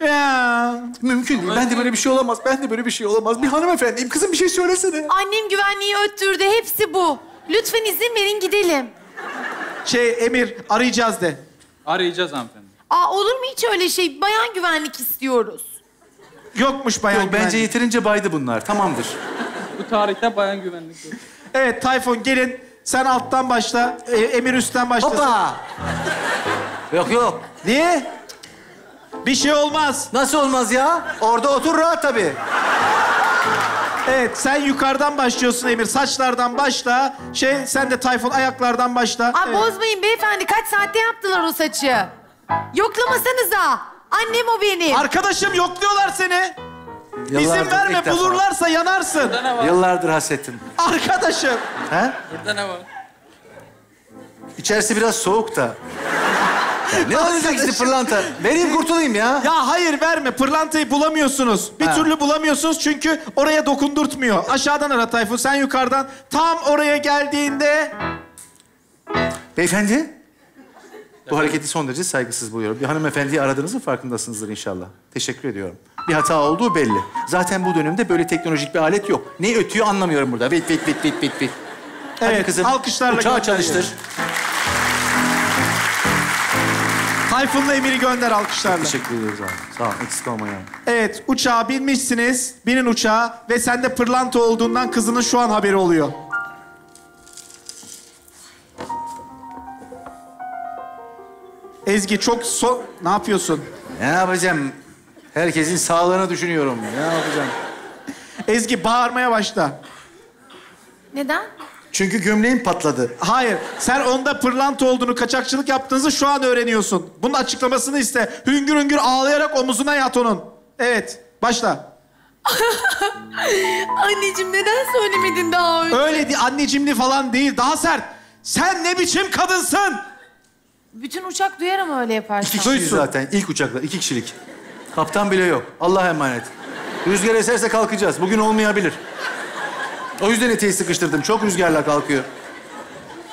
Ya. Mümkün değil. Ben de böyle bir şey olamaz. Ben de böyle bir şey olamaz. Bir hanımefendiyim. Kızım bir şey söylesene. Annem güvenliği öttürdü. Hepsi bu. Lütfen izin verin gidelim. Şey Emir arayacağız de. Arayacağız hanımefendi. Aa olur mu hiç öyle şey? Bayan güvenlik istiyoruz. Yokmuş bayan Yok, bence güvenlik. yeterince baydı bunlar. Tamamdır. Bu tarihte bayan güvenlik yok. Evet Tayfun gelin. Sen alttan başla. e, Emir üstten başlasın. Hoppa! yok yok. Niye? Bir şey olmaz. Nasıl olmaz ya? Orada otur rahat tabii. Evet sen yukarıdan başlıyorsun Emir. Saçlardan başla. Şey sen de Tayfun ayaklardan başla. Aa Evet. bozmayın beyefendi. Kaç saatte yaptılar o saçı? Yoklamasanıza. Annem o benim. Arkadaşım yokluyorlar seni. İzin Yıllardır verme ilk defa. bulurlarsa yanarsın. Burada ne var? Yıllardır hasrettim. Arkadaşım. He? Burada ne var? İçerisi biraz soğuk da. Ya ne olacak işte pırlanta? Vereyim kurtulayım ya. Ya hayır verme. Pırlantayı bulamıyorsunuz. Bir Ha. türlü bulamıyorsunuz çünkü oraya dokundurtmuyor. Aşağıdan ara Tayfun sen yukarıdan. Tam oraya geldiğinde... Beyefendi. Bu hareketi son derece saygısız buluyorum. Bir hanımefendiyi aradığınızın farkındasınızdır inşallah. Teşekkür ediyorum. Bir hata olduğu belli. Zaten bu dönemde böyle teknolojik bir alet yok. Ne ötüyor anlamıyorum burada. Vit vit vit vit vit vit. Hadi Evet, kızım. alkışlarla Uçağı gönderiyorum. çalıştır. Tayfun'la Emir'i gönder alkışlarla. Teşekkür ediyoruz abi. Sağ ol. Eksik olmayın. Evet, uçağa binmişsiniz. Binin uçağa ve sende pırlanta olduğundan kızının şu an haberi oluyor. Ezgi çok so... Ne yapıyorsun? Ne yapacağım? Herkesin sağlığını düşünüyorum. Ne yapacağım? Ezgi bağırmaya başla. Neden? Çünkü gömleğim patladı. Hayır, sen onda pırlanta olduğunu, kaçakçılık yaptığınızı şu an öğreniyorsun. Bunun açıklamasını iste. Hüngür hüngür ağlayarak omuzuna yat onun. Evet, başla. *laughs* Anneciğim neden söylemedin daha önce? Öyle di annecimli falan değil, daha sert. Sen ne biçim kadınsın? Bütün uçak duyar ama öyle yaparsan. İki kişiyiz Duysun. zaten. İlk uçakla. iki kişilik. Kaptan bile yok. Allah'a emanet. Rüzgar eserse kalkacağız. Bugün olmayabilir. O yüzden eteği sıkıştırdım. Çok rüzgarla kalkıyor.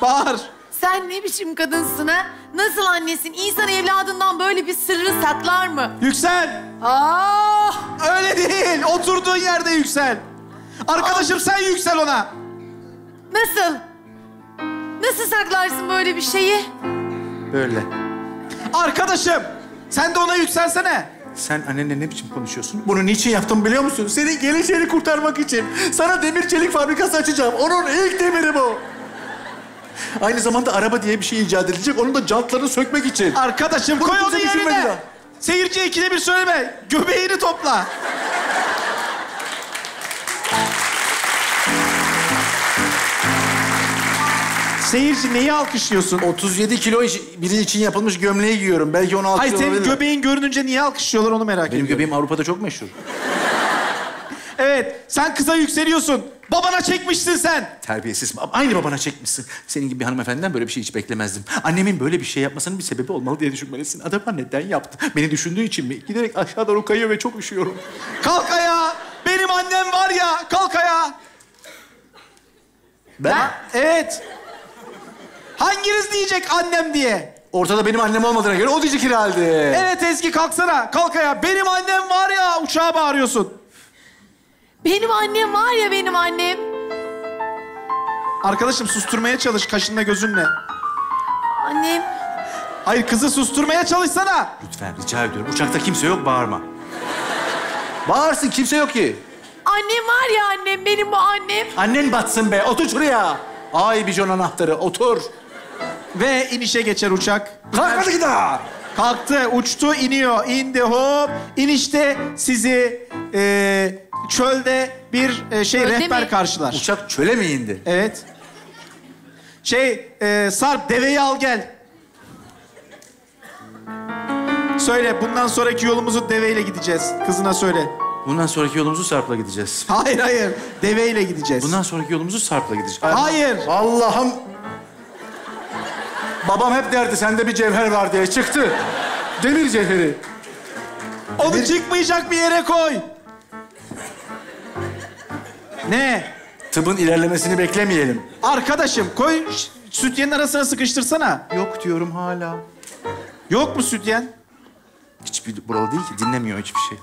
Bağır. Sen ne biçim kadınsın ha? Nasıl annesin? İnsan evladından böyle bir sırrı saklar mı? Yüksel. Aa! Öyle değil. Oturduğun yerde yüksel. Arkadaşım sen yüksel ona. Nasıl? Nasıl saklarsın böyle bir şeyi? Böyle. Arkadaşım sen de ona yükselsene. Sen annenle ne biçim konuşuyorsun? Bunu niçin yaptım biliyor musun? Senin geleceğini kurtarmak için. Sana demir çelik fabrikası açacağım. Onun ilk demiri bu. Aynı zamanda araba diye bir şey icat edilecek. Onun da jantlarını sökmek için. Arkadaşım Bunu koy onu yerine. ya. Seyirciye ikide bir söyleme. Göbeğini topla. Seyirci neyi alkışlıyorsun? 37 kilo iş- biri için yapılmış gömleği giyiyorum. Belki 16 Hayır kilo senin olabilir. göbeğin görününce niye alkışlıyorlar onu merak Benim ediyorum. göbeğim Avrupa'da çok meşhur. *laughs* Evet sen kıza yükseliyorsun. Babana çekmişsin sen. Terbiyesiz. Aynı babana çekmişsin. Senin gibi bir hanımefendiden böyle bir şey hiç beklemezdim. Annemin böyle bir şey yapmasının bir sebebi olmalı diye düşünmelisin. Adama neden yaptı? Beni düşündüğü için mi? Giderek aşağı doğru kayıyor ve çok üşüyorum. Kalk ayağa. Benim annem var ya. Kalk ayağa. Ben? Evet. Hanginiz diyecek annem diye? Ortada benim annem olmadığına göre o diyecek herhalde. Evet Ezgi kalksana. Kalk ayağa. Benim annem var ya. Uçağa bağırıyorsun. Benim annem var ya benim annem. Arkadaşım susturmaya çalış kaşınla gözünle. Annem. Hayır kızı susturmaya çalışsana. Lütfen rica ediyorum. Uçakta kimse yok bağırma. Bağırsın kimse yok ki. Annem var ya annem benim bu annem. Annen batsın be. Otur şuraya. Ay bijon anahtarı. Otur. Ve inişe geçer uçak. Kalk hadi git daha. Kalktı, uçtu, iniyor. indi hop. İnişte sizi e, çölde bir e, şey Çölde rehber mi? karşılar. Uçak çöle mi indi? Evet. Şey, e, Sarp deveyi al gel. Söyle, bundan sonraki yolumuzu deveyle gideceğiz. Kızına söyle. Bundan sonraki yolumuzu Sarp'la gideceğiz. Hayır, hayır. Deveyle gideceğiz. Bundan sonraki yolumuzu Sarp'la gideceğiz. Hayır. Allah'ım. Babam hep derdi sende bir cevher var diye çıktı. Demir cevheri. Onu çıkmayacak bir yere koy. Ne? Tıbbın ilerlemesini beklemeyelim. Arkadaşım koy sütyenin arasına sıkıştırsana. Yok diyorum hala. Yok mu sütyen? Hiçbir buralı değil ki dinlemiyor hiçbir şey.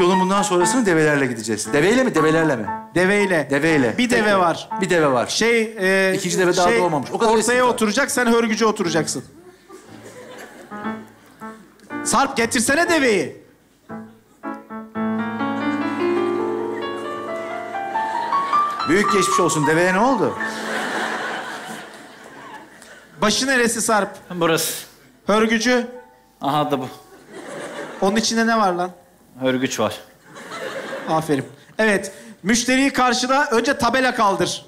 Yolun bundan sonrasını develerle gideceğiz. Deveyle mi develerle mi? Deveyle. Deveyle. Bir deve var. Bir deve var. Şey, e, İkinci deve daha doğmamış. O kadar ortaya oturacak, sen hörgüce oturacaksın. Sarp getirsene deveyi. Büyük geçmiş olsun. Deveye ne oldu? Başı neresi Sarp? Burası. Hörgücü. Aha da bu. Onun içinde ne var lan? Örgüç var. Aferin. Evet, müşteriyi karşıla. Önce tabela kaldır.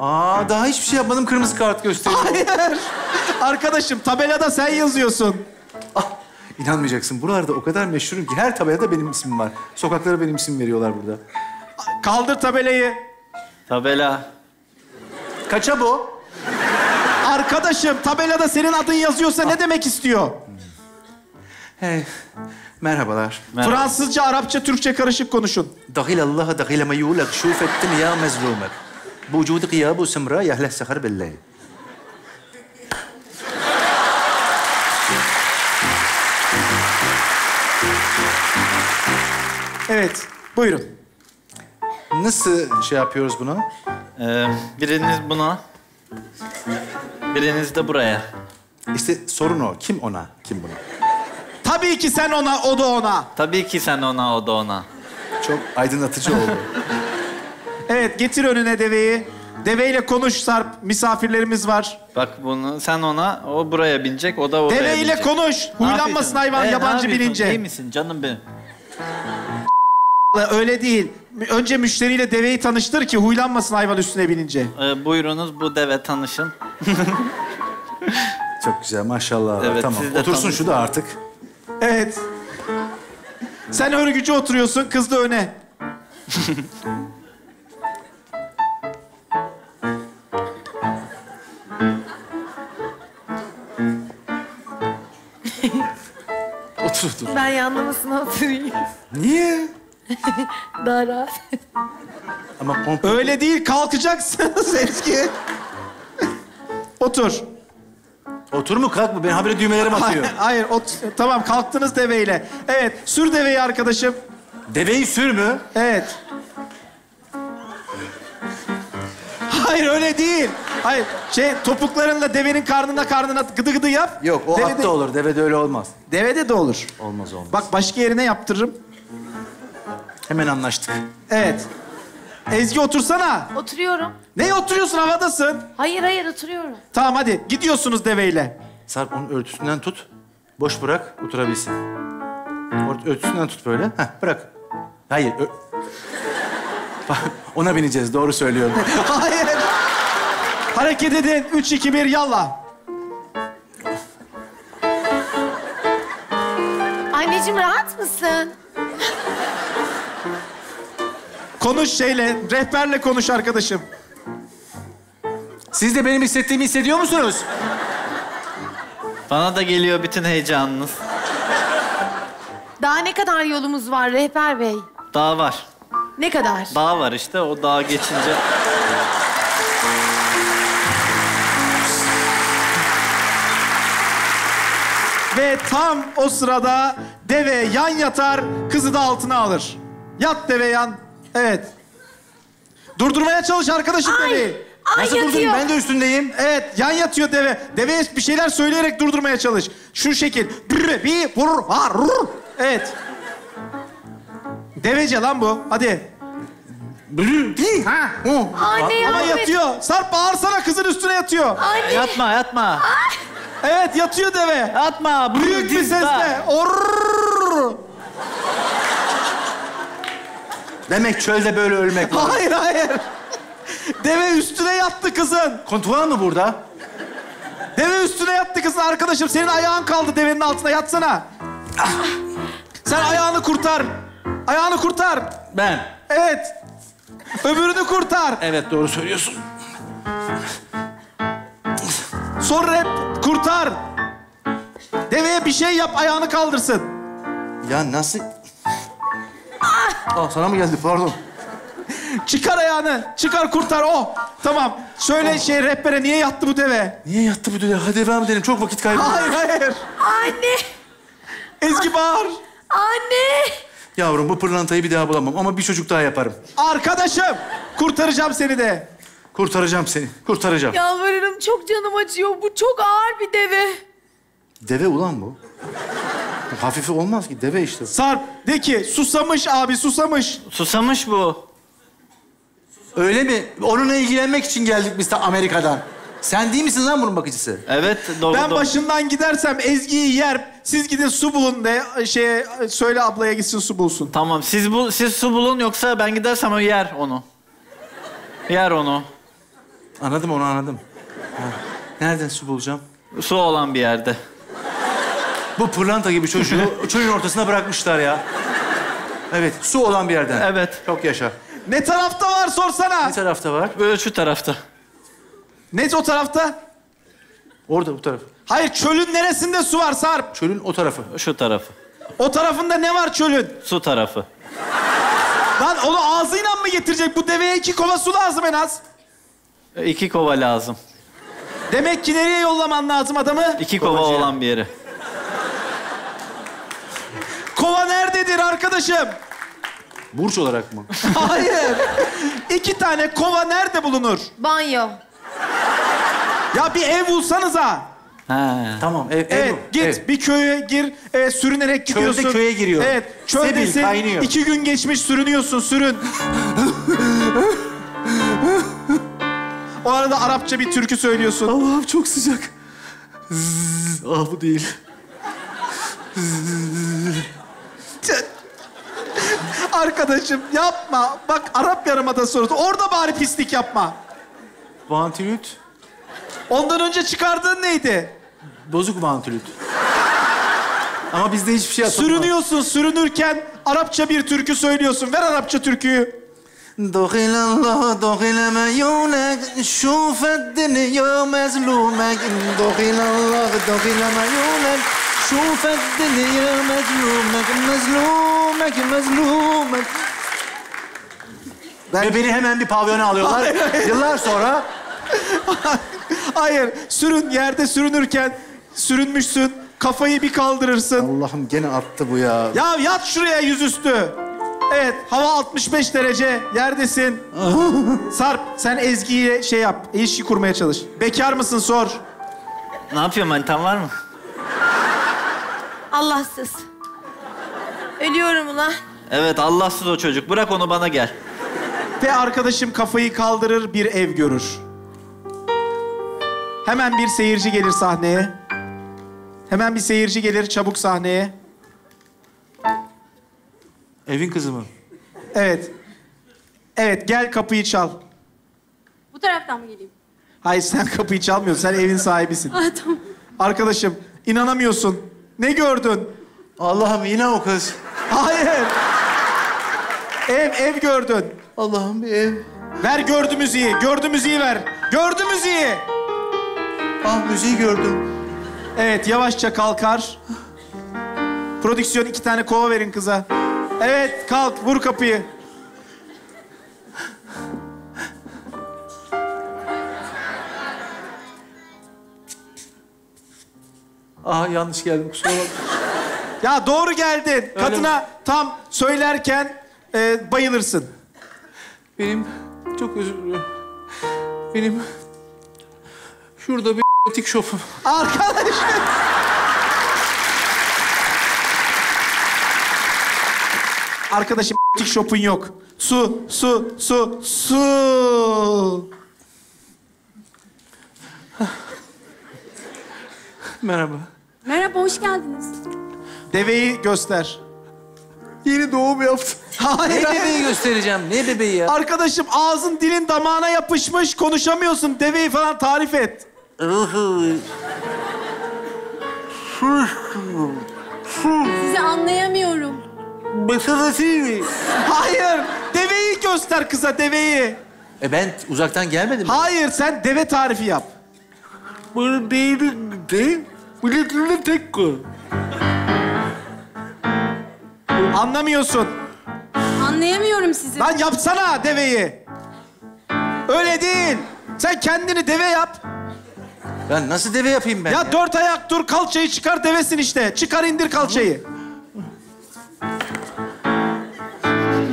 Aa daha hiçbir şey yapmadım. Kırmızı kart gösteriyor. Hayır. Arkadaşım tabelada sen yazıyorsun. Ah, inanmayacaksın. Buralarda o kadar meşhurum ki her tabelada benim ismim var. Sokaklara benim isim veriyorlar burada. Kaldır tabelayı. Tabela. Kaça bu? Arkadaşım tabelada senin adın yazıyorsa ne demek istiyor? Hey, merhabalar. Merhaba. Fransızca, Arapça, Türkçe karışık konuşun. Dahil Allah'a dahil meyulak şuf ettin ya mezlumek. Bu vücudu gıyabu sımra yahleh sehar billahi. Evet, buyurun. Nasıl şey yapıyoruz bunu? Ee, biriniz buna, Biriniz de buraya. İşte sorun o. Kim ona, kim buna? Tabii ki sen ona, o da ona. Tabii ki sen ona, o da ona. Çok aydınlatıcı oldu. Evet, getir önüne deveyi. Deveyle konuş Sarp, misafirlerimiz var. Bak bunu sen ona, o buraya binecek, o da oraya Deveyle binecek. konuş. Ne Huylanmasın yapıyorsun? hayvan Ee, ne yabancı yapıyorsun? bilince. İyi misin canım benim? Öyle değil. Önce müşteriyle deveyi tanıştır ki huylanmasın hayvan üstüne binince. Ee, buyurunuz bu deve tanışın. Çok güzel maşallah. Evet, tamam. siz de Otursun tanışın. şu da artık. Evet. Sen örgücü oturuyorsun, kız da öne. Otur otur. Ben yanlamasına oturayım. Niye? *laughs* Daha rahat. Ama komple... Öyle değil, kalkacaksınız Ezgi. Otur. Otur mu kalk mı? Ben habire düğmelerim atıyor. Hayır, hayır ot- tamam kalktınız deveyle. Evet, sür deveyi arkadaşım. Deveyi sür mü? Evet. Hayır öyle değil. Hayır, şey topuklarınla devenin karnına karnına gıdı gıdı yap. Yok o Devede- atta olur. Devede öyle olmaz. Devede de olur. Olmaz olmaz. Bak başka yerine yaptırırım. Hemen anlaştık. Evet. Ezgi otursana. Oturuyorum. Neye oturuyorsun havadasın? Hayır hayır oturuyorum. Tamam hadi gidiyorsunuz deveyle. Sarp onun örtüsünden tut. Boş bırak, oturabilsin. Ort- Örtüsünden tut böyle. Heh, bırak. Hayır. ö- *laughs* Ona bineceğiz, doğru söylüyorum. *laughs* Hayır. Hareket edin. Üç, iki, bir, yallah. Anneciğim rahat mısın? Konuş şeyle, rehberle konuş arkadaşım. Siz de benim hissettiğimi hissediyor musunuz? Bana da geliyor bütün heyecanınız. Daha ne kadar yolumuz var rehber bey? Dağ var. Ne kadar? Dağ var işte, o dağa geçince... Ve tam o sırada deve yan yatar, kızı da altına alır. Yat deve yan. Evet. Durdurmaya çalış arkadaşım Ay, deveyi. ay Nasıl yatıyor. durdurayım? Ben de üstündeyim. Evet, yan yatıyor deve. Deveye bir şeyler söyleyerek durdurmaya çalış. Şu şekil. Brr, bir, vur, var, rur. Evet. Devece lan bu. Hadi. Ha, o. Anne Ama yardım et. yatıyor. Sarp bağırsana kızın üstüne yatıyor. Anne. Yatma, yatma. Evet, yatıyor deve. Yatma. Büyük bir sesle. Orrrr. Demek çölde böyle ölmek var. Hayır, hayır. Deve üstüne yattı kızın. Kontuar mı burada? Deve üstüne yattı kızın arkadaşım. Senin ayağın kaldı devenin altına. Yatsana. Sen ayağını kurtar. Ayağını kurtar. Ben. Evet. Öbürünü kurtar. Evet doğru söylüyorsun. Sonra hep kurtar. Deveye bir şey yap ayağını kaldırsın. Ya nasıl... Aa, sana mı geldi pardon? Çıkar ayağını. Çıkar kurtar o. Tamam. Söyle şey rehbere niye yattı bu deve? Niye yattı bu dede? Hadi devam edelim. Çok vakit kaybı. Hayır hayır. Anne! Ezgi bağır. Anne! Yavrum bu pırlantayı bir daha bulamam ama bir çocuk daha yaparım. Arkadaşım. Kurtaracağım seni de. Kurtaracağım seni. Kurtaracağım. Yalvarırım çok canım acıyor. Bu çok ağır bir deve. Deve ulan bu. Hafifi olmaz ki. Deve işte. Sarp de ki susamış abi susamış. Susamış bu. Öyle mi? Onunla ilgilenmek için geldik biz de Amerika'dan. Sen değil misin lan bunun bakıcısı? Evet doğru. Ben doğru. başından gidersem Ezgi'yi yer. Siz gidin su bulun de şeye söyle ablaya gitsin su bulsun. Tamam siz bu siz su bulun yoksa ben gidersem o yer onu. Yer onu. Anladım onu anladım. Ha. Nereden su bulacağım? Su olan bir yerde. Bu pırlanta gibi çocuğu *laughs* çölün ortasına bırakmışlar ya. Evet, su olan bir yerden. Evet. Çok yaşa. Ne tarafta var sorsana. Ne tarafta var? Böyle şu tarafta. Ne o tarafta? Orada, bu taraf. Hayır çölün neresinde su var Sarp? Çölün o tarafı. Şu tarafı. O tarafında ne var çölün? Su tarafı. Lan onu ağzıyla mı getirecek? Bu deveye iki kova su lazım en az. İki kova lazım. Demek ki nereye yollaman lazım adamı? İki kova Kovacıya. olan bir yere. Kova nerededir arkadaşım? Burç olarak mı? *laughs* Hayır. İki tane kova nerede bulunur? Banyo. Ya bir ev bulsanıza. He. tamam, ev, ev Evet, bu, git ev. bir köye gir, e, sürünerek Çölde gidiyorsun. köye giriyor. Evet, çöldesin. Sebil kaynıyor. İki gün geçmiş sürünüyorsun, sürün. o arada Arapça bir türkü söylüyorsun. Allah'ım çok sıcak. Zzz, ah bu değil. Arkadaşım yapma. Bak Arap Yarımadası orası. Orada bari pislik yapma. Vantilüt. Ondan önce çıkardığın neydi? Bozuk vantilüt. Ama bizde hiçbir şey yapılmaz. Sürünüyorsun, sürünürken Arapça bir türkü söylüyorsun. Ver Arapça türküyü. دخل الله دخل ميونك شوف الدنيا مظلومك دخل الله دخل ميونك شوف الدنيا مظلومك مظلومك مظلومك Ve beni hemen bir pavyona alıyorlar. Yıllar sonra Hayır, sürün yerde sürünürken sürünmüşsün. Kafayı bir kaldırırsın. Allah'ım gene attı bu ya. Ya yat şuraya yüzüstü. Evet, hava 65 derece, yerdesin. *laughs* Sarp, sen Ezgi'ye şey yap, ilişki kurmaya çalış. Bekar mısın sor. Ne yapıyorum manitan var mı? Allahsız. Ölüyorum ulan. Evet Allahsız o çocuk. Bırak onu bana gel. Ve arkadaşım kafayı kaldırır, bir ev görür. Hemen bir seyirci gelir sahneye. Hemen bir seyirci gelir çabuk sahneye. Evin kızı mı? Evet. Evet, gel kapıyı çal. Bu taraftan mı geleyim? Hayır, sen kapıyı çalmıyorsun. Sen evin sahibisin. *laughs* Ah tamam. Arkadaşım, inanamıyorsun. Ne gördün? Allah'ım yine o kız. Hayır. Ev, ev gördün. Allah'ım bir ev. Ver gördü müziği. Gördü müziği ver. Gördü müziği. Ah müziği gördüm. Evet, yavaşça kalkar. Prodüksiyon iki tane kova verin kıza. Evet, kalk, vur kapıyı. Ah yanlış geldim kusura bakma. Ya doğru geldin. Kadına tam söylerken e, bayılırsın. Benim çok özür diliyorum. Benim şurada bir tik şopum. Arkadaşım. Arkadaşım tik şopun yok. Su, su, su, su. Merhaba. Merhaba, hoş geldiniz. Deveyi göster. Yeni doğum yaptım. *laughs* Hayır, Ne hayır. bebeği göstereceğim? Ne bebeği ya? Arkadaşım ağzın dilin damağına yapışmış konuşamıyorsun. Deveyi falan tarif et. Sizi anlayamıyorum. Hayır. Deveyi göster kıza deveyi. E ben uzaktan gelmedim mi? Hayır sen deve tarifi yap. Bunu değilim de. Biletini tek koy. Anlamıyorsun. Anlayamıyorum sizi. Lan yapsana deveyi. Öyle değil. Sen kendini deve yap. Ben nasıl deve yapayım ben? Ya, dört ayak dur kalçayı çıkar devesin işte. Çıkar indir kalçayı.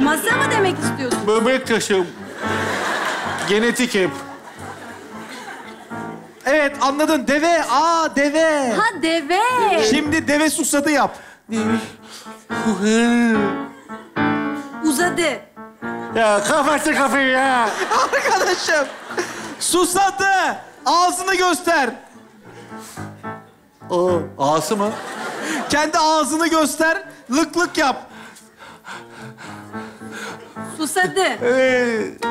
Masa mı demek istiyorsun? Böbrek taşım. Genetik hep. Evet anladın deve. Aa deve. Ha deve. Şimdi deve susadı yap. Uzadı. Ya kapattı kafayı ya. *laughs* Arkadaşım. Susadı. Ağzını göster. O ağası mı? Kendi ağzını göster. Lık lık yap. Susadı. Evet.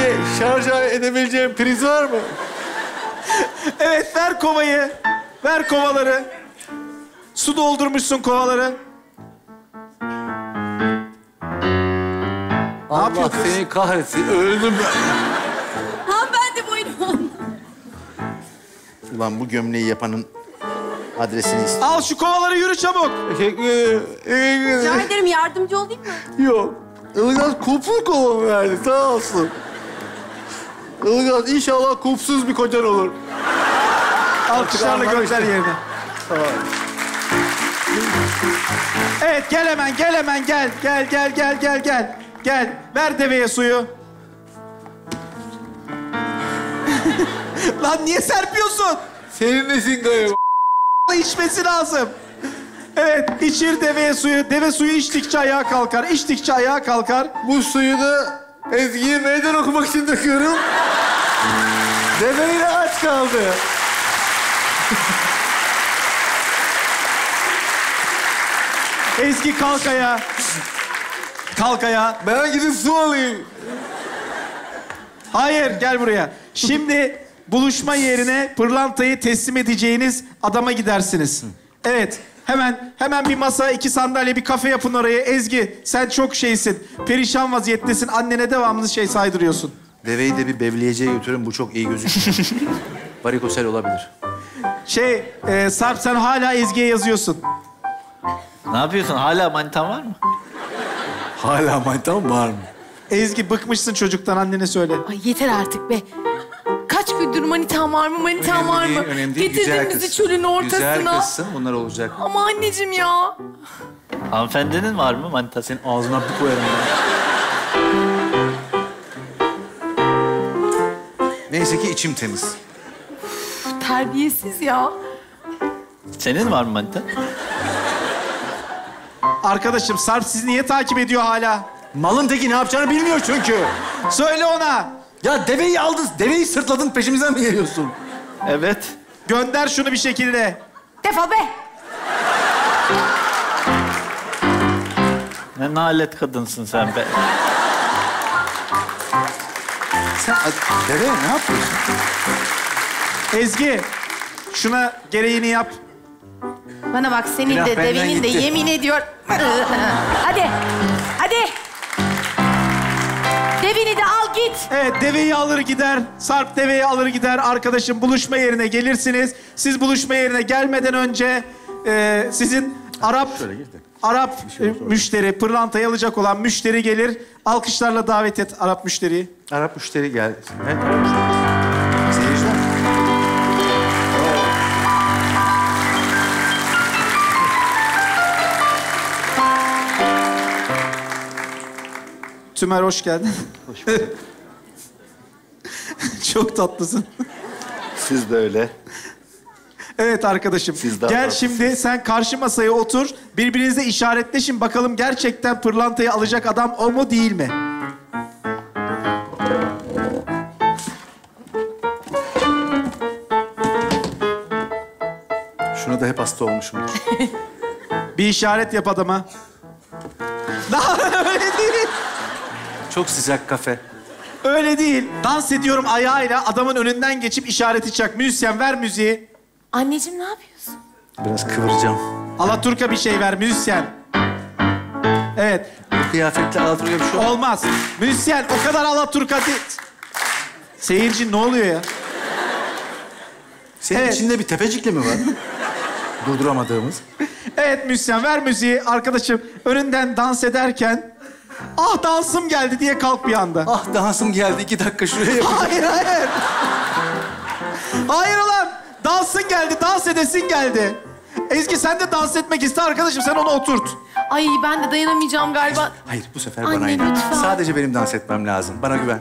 De şarj edebileceğim priz var mı? Evet ver kovayı. Ver kovaları. Su doldurmuşsun kovaları. Allah seni kahretsin. Öldüm ben. Hanımefendi buyurun. Ulan bu gömleği yapanın adresini istiyorum. Al şu kovaları yürü çabuk. Rica ederim. yardımcı olayım mı? Yok. Ilgaz kuplu kovan verdi. Sağ olsun. Ilgaz inşallah kupsuz bir kocan olur. Alkışlarla gönder yerine. Evet gel hemen gel hemen gel. Gel gel gel gel gel. Gel ver deveye suyu. *laughs* Lan niye serpiyorsun? Senin nesin galiba? *laughs* İçmesi lazım. Evet içir deveye suyu. Deve suyu içtikçe ayağa kalkar. İçtikçe ayağa kalkar. Bu suyu da Ezgi'ye meydan okumak için döküyorum. Deveyle aç kaldı. Ezgi kalk ayağa. Kalk ayağa. Ben gidip su alayım. Hayır gel buraya. Şimdi buluşma yerine pırlantayı teslim edeceğiniz adama gidersiniz. Evet. Hemen hemen bir masa, iki sandalye, bir kafe yapın oraya. Ezgi sen çok şeysin. Perişan vaziyettesin. Annene devamlı şey saydırıyorsun. Deveyi de bir bevleyeceğe götürün. Bu çok iyi gözüküyor. *laughs* Varikosel olabilir. Şey, e, Sarp sen hala Ezgi'ye yazıyorsun. Ne yapıyorsun? Hala manitan var mı? Hala manitam var mı? Ezgi bıkmışsın çocuktan annene söyle. Ay yeter artık be. Gündür manitan var mı, manitan var mı? önemli değil. Getirdin Güzel bizi kız. çölün ortasına. Güzel kızsın. Bunlar olacak. Ama anneciğim ya. Hanımefendinin var mı manitası? Senin ağzına bir koyarım ben. Neyse ki içim temiz. Terbiyesiz ya. Senin var mı manita? Arkadaşım Sarp sizi niye takip ediyor hala? Malın teki ne yapacağını bilmiyor çünkü. Söyle ona. Ya deveyi aldın, deveyi sırtladın peşimizden mi geliyorsun? Evet. Gönder şunu bir şekilde. Defol be. Ne nalet kadınsın sen be. Sen deve ne yapıyorsun? Ezgi, şuna gereğini yap. Bana bak senin Günah de benden devenin de gitti. yemin ediyor. *laughs* hadi. Hadi. Devini de al git. Evet, deveyi alır gider. Sarp deveyi alır gider. Arkadaşım buluşma yerine gelirsiniz. Siz buluşma yerine gelmeden önce e, sizin Arap. Arap e, müşteri, pırlantayı alacak olan müşteri gelir. Alkışlarla davet et Arap müşteriyi. Arap müşteri geldi. Evet, Tümer hoş geldin. Hoş bulduk. *laughs* Çok tatlısın. Siz de öyle. Evet arkadaşım. Siz daha Gel şimdi sen karşı masaya otur. Birbirinize işaretleşin bakalım gerçekten pırlantayı alacak adam o mu değil mi? Şuna da hep hasta olmuşum. Bir işaret yap adama. *laughs* Daha öyle değil. Çok sıcak kafe. Öyle değil. Dans ediyorum ayağıyla adamın önünden geçip işareti çak. Müzisyen ver müziği. Anneciğim ne yapıyorsun? Biraz kıvıracağım. Alaturka bir şey ver müzisyen. Evet. Bu kıyafetle Alaturka bir şey olmaz. Olmaz. Müzisyen o kadar Alaturka değil. Seyirci ne oluyor ya? Senin Evet. içinde bir tepecikle mi var? *laughs* Durduramadığımız. Evet müzisyen ver müziği. Arkadaşım önünden dans ederken... Ah dansım geldi diye kalk bir anda. Ah dansım geldi. iki dakika şuraya yapayım. Hayır hayır. Hayır ulan. Dansın geldi, dans edesin geldi. Ezgi sen de dans etmek iste arkadaşım. Sen onu oturt. Ay ben de dayanamayacağım galiba. Hayır bu sefer Anne, bana inan. lütfen. Sadece benim dans etmem lazım. Bana güven.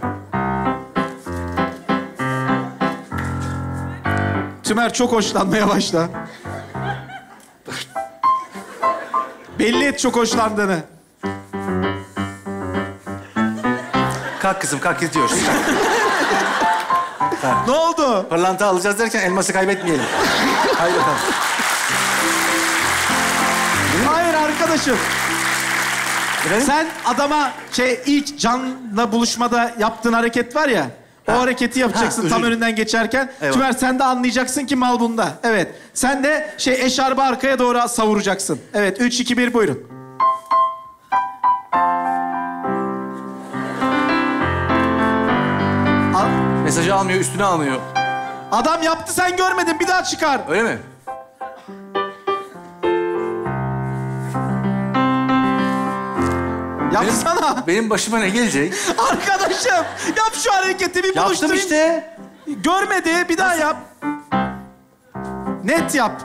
Tümer çok hoşlanmaya başla. Belli et çok hoşlandığını. Kalk kızım kalk gidiyoruz. Ne oldu? Pırlanta alacağız derken elması kaybetmeyelim. Haydi bakalım. Hayır arkadaşım. Efendim? Sen adama şey ilk Can'la buluşmada yaptığın hareket var ya. O hareketi yapacaksın Ha, tam önünden geçerken. Eyvallah. Tümer sen de anlayacaksın ki mal bunda. Evet. Sen de şey eşarbı arkaya doğru savuracaksın. Evet. Üç, iki, bir, buyurun. Mesajı almıyor, üstüne almıyor. Adam yaptı sen görmedin. Bir daha çıkar. Öyle mi? Yapsana. Benim başıma ne gelecek? *laughs* Arkadaşım yap şu hareketi bir Yaptım buluşturayım. işte. Görmedi. Bir daha yap. Net yap.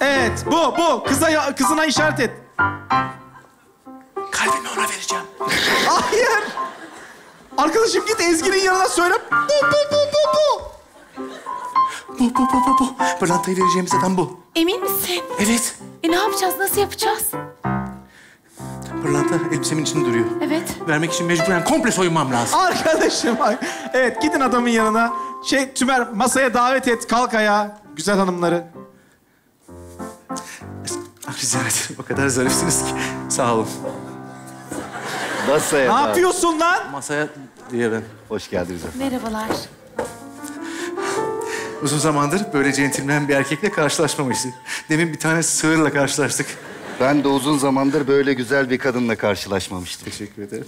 Evet, bu, bu. Kıza, kızına işaret et. Kalbimi ona vereceğim. Hayır. Arkadaşım git Ezgi'nin yanına söyle. Bu, bu, bu, bu, bu. Bu, bu, bu, bu, bu. Pırlantayı vereceğimiz adam bu. Emin misin? Evet. E ne yapacağız? Nasıl yapacağız? Pırlanta elbisemin içinde duruyor. Evet. Vermek için mecburen komple soyunmam lazım. Arkadaşım bak. Evet, gidin adamın yanına. Şey, Tümer masaya davet et. Kalk ayağa. Güzel hanımları. Rica ederim. O kadar zarifsiniz ki. Sağ olun. Masaya Ne da- yapıyorsun lan? Masaya diye ben. Hoş geldiniz. Merhabalar. Uzun zamandır böyle centilmen bir erkekle karşılaşmamıştık. Demin bir tane sığırla karşılaştık. Ben de uzun zamandır böyle güzel bir kadınla karşılaşmamıştım. Teşekkür ederim.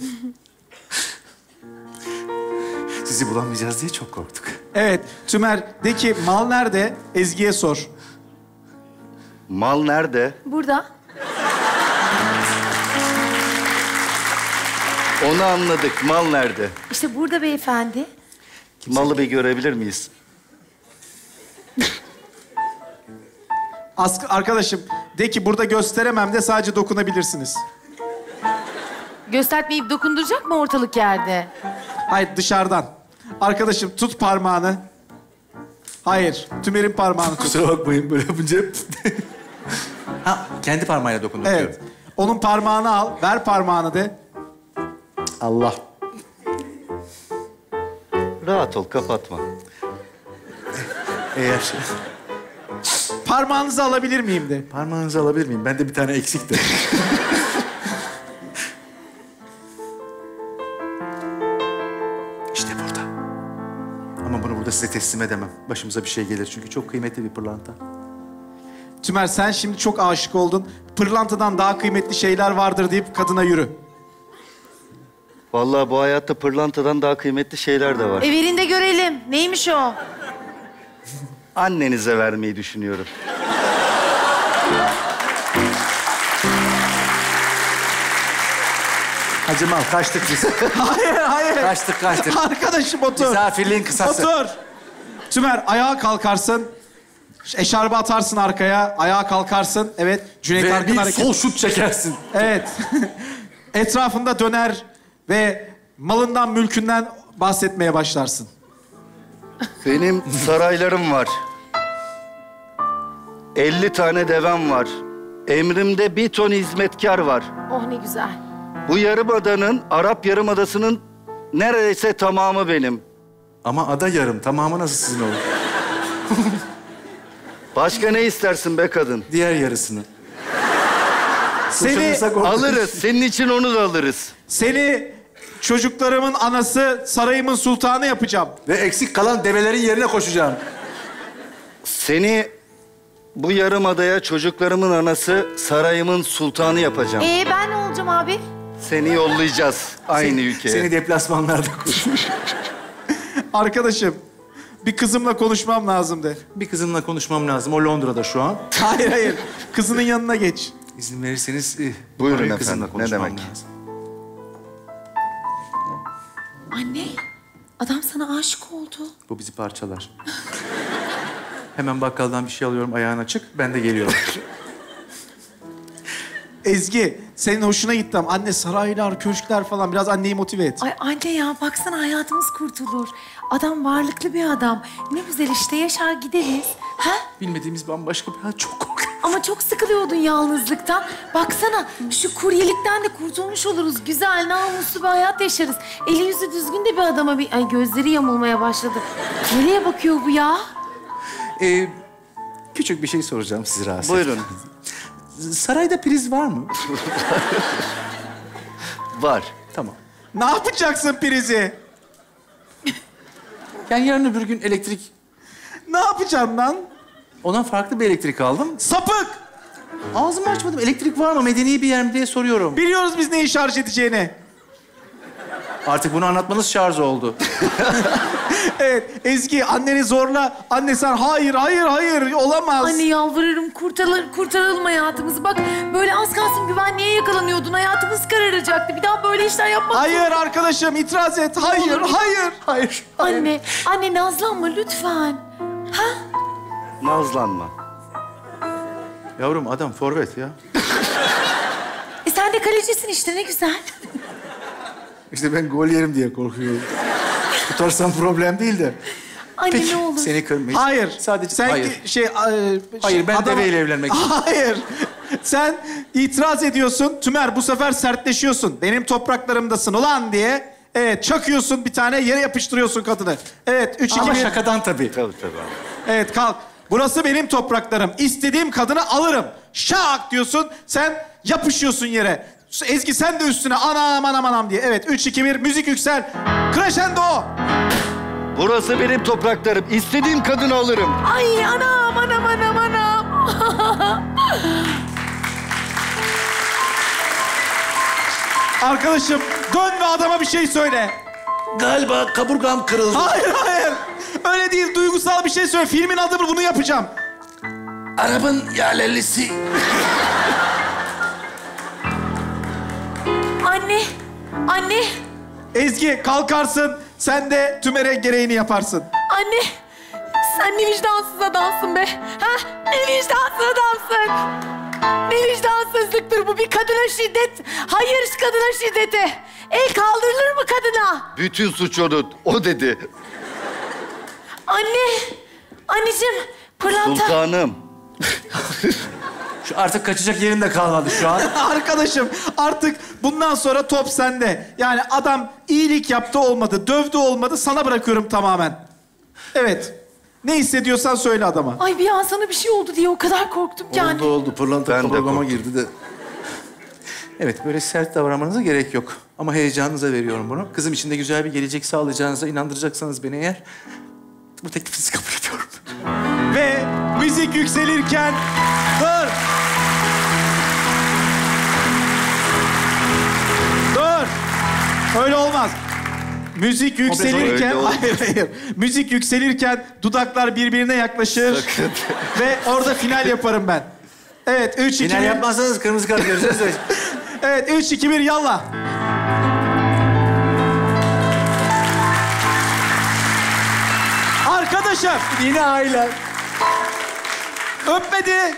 Sizi bulamayacağız diye çok korktuk. Evet, Tümer de ki mal nerede? Ezgi'ye sor. Mal nerede? Burada. Onu anladık. Mal nerede? İşte burada beyefendi. Malı bir görebilir miyiz? As- arkadaşım de ki burada gösteremem de sadece dokunabilirsiniz. Göstermeyip dokunduracak mı ortalık yerde? Hayır dışarıdan. Arkadaşım tut parmağını. Hayır, Tümer'in parmağını tut. Kusura bakmayın böyle yapınca. ha, kendi parmağıyla dokunduruyor. Evet. Onun parmağını al, ver parmağını de. Allah. Rahat ol, kapatma. Eğer Parmağınızı alabilir miyim de. parmağınızı alabilir miyim? Bende bir tane eksik de. *laughs* işte burada. Ama bunu burada size teslim edemem. Başımıza bir şey gelir çünkü çok kıymetli bir pırlanta. Tümer sen şimdi çok aşık oldun. Pırlantadan daha kıymetli şeyler vardır deyip kadına yürü. Vallahi bu hayatta pırlantadan daha kıymetli şeyler de var. E verin de görelim. Neymiş o? Annenize vermeyi düşünüyorum. Hacı al kaçtık biz. *laughs* Hayır, hayır. Kaçtık, kaçtık. Arkadaşım otur. Misafirliğin kısası. Otur. Tümer ayağa kalkarsın. Eşarba atarsın arkaya. Ayağa kalkarsın. Evet. Cüneyt Ve Arkın bir hareket. sol şut çekersin. Evet. *laughs* Etrafında döner ve malından, mülkünden bahsetmeye başlarsın. Benim saraylarım var. 50 tane devem var. Emrimde bir ton hizmetkar var. Oh ne güzel. Bu yarımadanın, Arap yarımadasının neredeyse tamamı benim. Ama ada yarım. Tamamı nasıl sizin olur? Başka ne istersin be kadın? Diğer yarısını. Seni, orada- Alırız. Senin için onu da alırız. Seni çocuklarımın anası, sarayımın sultanı yapacağım. Ve eksik kalan develerin yerine koşacağım. Seni bu yarımadaya çocuklarımın anası, sarayımın sultanı yapacağım. Ee ben ne olacağım abi? Seni yollayacağız aynı ülkeye. Seni deplasmanlarda kur. *laughs* Arkadaşım, bir kızımla konuşmam lazım de. Bir kızınla konuşmam lazım. O Londra'da şu an. *laughs* Hayır hayır, kızının yanına geç. İzin verirseniz... eh, Buyurun oraya efendim, ne demek? lazım. Anne, adam sana aşık oldu. Bu bizi parçalar. Hemen bakkaldan bir şey alıyorum ayağın açık. Ben de geliyorum. *laughs* Ezgi, senin hoşuna gitti ama anne saraylar, köşkler falan biraz anneyi motive et. Ay anne ya baksana hayatımız kurtulur. Adam varlıklı bir adam. Ne güzel işte yaşar gideriz. Ha? Bilmediğimiz bambaşka bir hayat çok. Ama çok sıkılıyordun yalnızlıktan. Baksana şu kuryelikten de kurtulmuş oluruz. Güzel, namuslu bir hayat yaşarız. Eli yüzü düzgün de bir adama bir... Ay gözleri yamulmaya başladı. Nereye bakıyor bu ya? Ee, küçük bir şey soracağım sizi rahatsız. Buyurun. Sarayda priz var mı? *laughs* Var. tamam. Ne yapacaksın prizi? Yani yarın öbür gün elektrik... Ne yapacaksın lan? Ona farklı bir elektrik aldım. Sapık! Ağzımı açmadım. Elektrik var mı? Medeni bir yer mi diye soruyorum. Biliyoruz biz neyi şarj edeceğini. Artık bunu anlatmanız şarj oldu. *laughs* Evet, Ezgi anneni zorla. Anne sen hayır, hayır, hayır olamaz. Anne yalvarırım kurtaralım, kurtaralım hayatımızı. Bak böyle az kalsın güvenliğe yakalanıyordun. Hayatımız kararacaktı. Bir daha böyle işler yapma. Hayır arkadaşım itiraz et. Hayır, Olur. hayır. Hayır. Anne, anne nazlanma lütfen. Ha? Nazlanma. Yavrum adam forvet ya. E sen de kalecisin işte ne güzel. İşte ben gol yerim diye korkuyorum. Tutarsam problem değil de. Anne ne olur. seni kırmayız. Hayır. Sadece sen hayır. ki- şey, e, Hayır, şey, ben adam- deveyle evlenmek *laughs* istiyorum. Hayır. Sen itiraz ediyorsun. Tümer bu sefer sertleşiyorsun. Benim topraklarımdasın ulan diye. Evet, çakıyorsun bir tane yere yapıştırıyorsun kadını. Evet, üç, iki, Ama bir. şakadan tabii. Tabii tabii. Evet, kalk. Burası benim topraklarım. İstediğim kadını alırım. Şak diyorsun. Sen yapışıyorsun yere. Ezgi sen de üstüne anam anam anam diye. Evet, üç, iki, bir. Müzik yüksel. Crescendo. Burası benim topraklarım. İstediğim kadını alırım. Ay anam anam anam anam. *laughs* Arkadaşım dön ve adama bir şey söyle. Galiba kaburgam kırıldı. Hayır hayır. Öyle değil. Duygusal bir şey söyle. Filmin adı bu. Bunu yapacağım. Arabın yalelisi. anne, anne, Ezgi kalkarsın. Sen de Tümer'e gereğini yaparsın. anne. Sen ne vicdansız adamsın be. Ha? Ne vicdansız adamsın. Ne vicdansızlıktır bu bir kadına şiddet. Hayır kadına şiddete. El kaldırılır mı kadına? Bütün suç onun. O dedi. Anne, anneciğim pırlanta. Sultanım. Şu artık kaçacak yerin de kalmadı şu an. *laughs* Arkadaşım artık bundan sonra top sende. Yani adam iyilik yaptı olmadı, dövdü olmadı. Sana bırakıyorum tamamen. Evet. Ne hissediyorsan söyle adama. Ay bir an sana bir şey oldu diye o kadar korktum ki anne. Oldu oldu. Pırlanta Ben de korktum. girdi de. Evet böyle sert davranmanıza gerek yok. Ama heyecanınıza veriyorum bunu. Kızım için de güzel bir gelecek sağlayacağınıza inandıracaksanız beni eğer... Bu teklifinizi kabul ediyorum. Ve müzik yükselirken... Dur! Dur! Öyle olmaz. Müzik yükselirken... Öyle. *laughs* Hayır, hayır. Müzik yükselirken dudaklar birbirine yaklaşır. Ve orada final yaparım ben. Evet, üç, iki, Final bir. yapmazsanız kırmızı kart göreceğiz. *laughs* Evet, üç, iki, bir, yallah. Arkadaşım, Yine aile. öpmedi.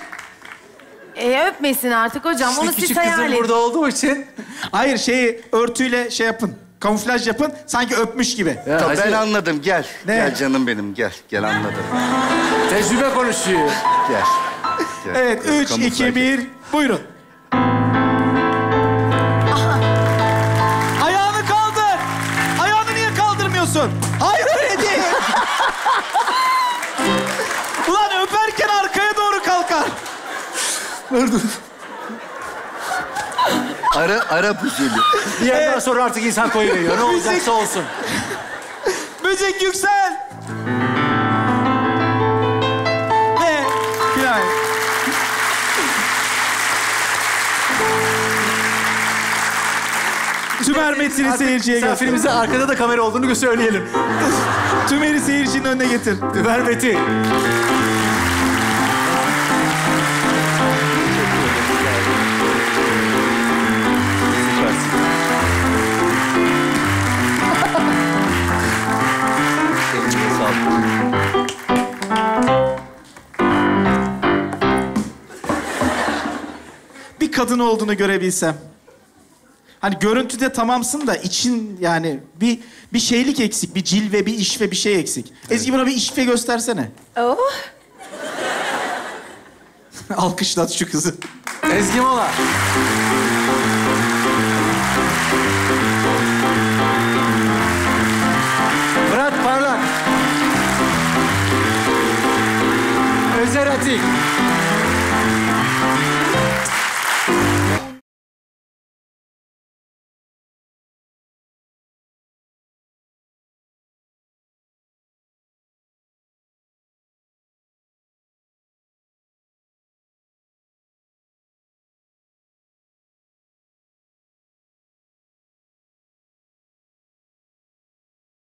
E öpmesin artık hocam. Onu İşte siz küçük hayal kızım edin. burada olduğu için. Hayır, şeyi örtüyle şey yapın. Kamuflaj yapın, sanki öpmüş gibi. Ya, Tamam, ben anladım. Gel. Ne? Gel canım benim. Gel. Gel anladım. tecrübe konuşuyor. Gel. Gel. Evet, Gel, üç, kamuflaj iki, yap. bir, buyurun. Ayağını kaldır. Ayağını niye kaldırmıyorsun? Hayır Ara, Arap usulü. Bir yerden sonra artık insan koyuyor. Ne olacaksa olsun. Müzik yüksel. Ve final. Tümer metnini Artık seyirciye göster. Misafirimizde arkada da kamera olduğunu söyleyelim. *laughs* Tümer'i seyircinin önüne getir. Tümer Metin. Kadın olduğunu görebilsem. Hani görüntüde tamamsın da için yani bir bir şeylik eksik, bir cilve, bir işve, bir şey eksik. Ezgi bana bir işve göstersene. Oh. *laughs* Alkışlat şu kızı. Ezgi Mola. Murat Parlak. Özer Atik.